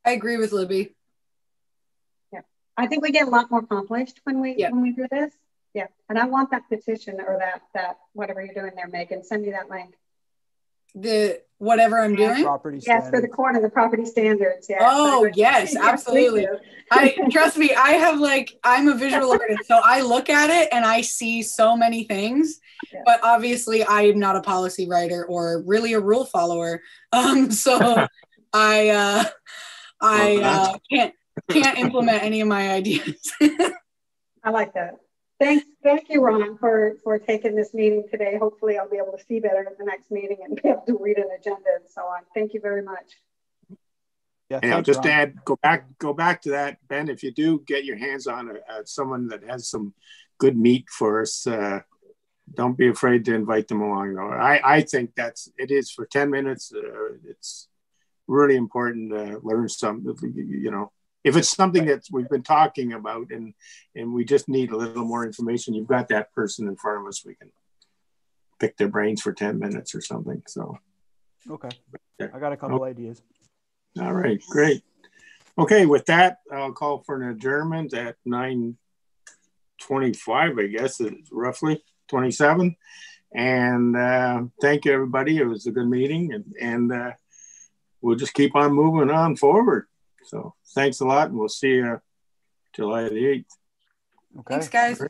I agree with Libby. Yeah, I think we get a lot more accomplished when we yeah. when we do this. Yeah, and I want that petition or that that whatever you're doing there, Megan. Send me that link the whatever I'm doing? Property yes, for the corner, the property standards. Yeah. Oh yes, (laughs) absolutely. I (laughs) trust me. I have like I'm a visual (laughs) artist, so I look at it and I see so many things. Yeah. But obviously, I am not a policy writer or really a rule follower. Um, so I uh, I uh, can't can't implement any of my ideas. I like that. Thanks, thank you, Ron, for, for taking this meeting today. Hopefully I'll be able to see better at the next meeting and be able to read an agenda and so on. Thank you very much. Yeah, and just Ron. add, go back, go back to that, Ben. If you do get your hands on a, a someone that has some good meat for us, uh, don't be afraid to invite them along. Though I, I think that's it is for ten minutes. Uh, it's really important to learn something. You know, if it's something that we've been talking about and and we just need a little more information you've got that person in front of us we can pick their brains for 10 minutes or something so. Okay. I got a couple okay. ideas. All right great. Okay with that i'll call for an adjournment at 9 25 i guess it's roughly 27 and uh, thank you everybody. It was a good meeting and and uh, we'll just keep on moving on forward so thanks a lot, and we'll see you July the 8th. Okay. Thanks, guys.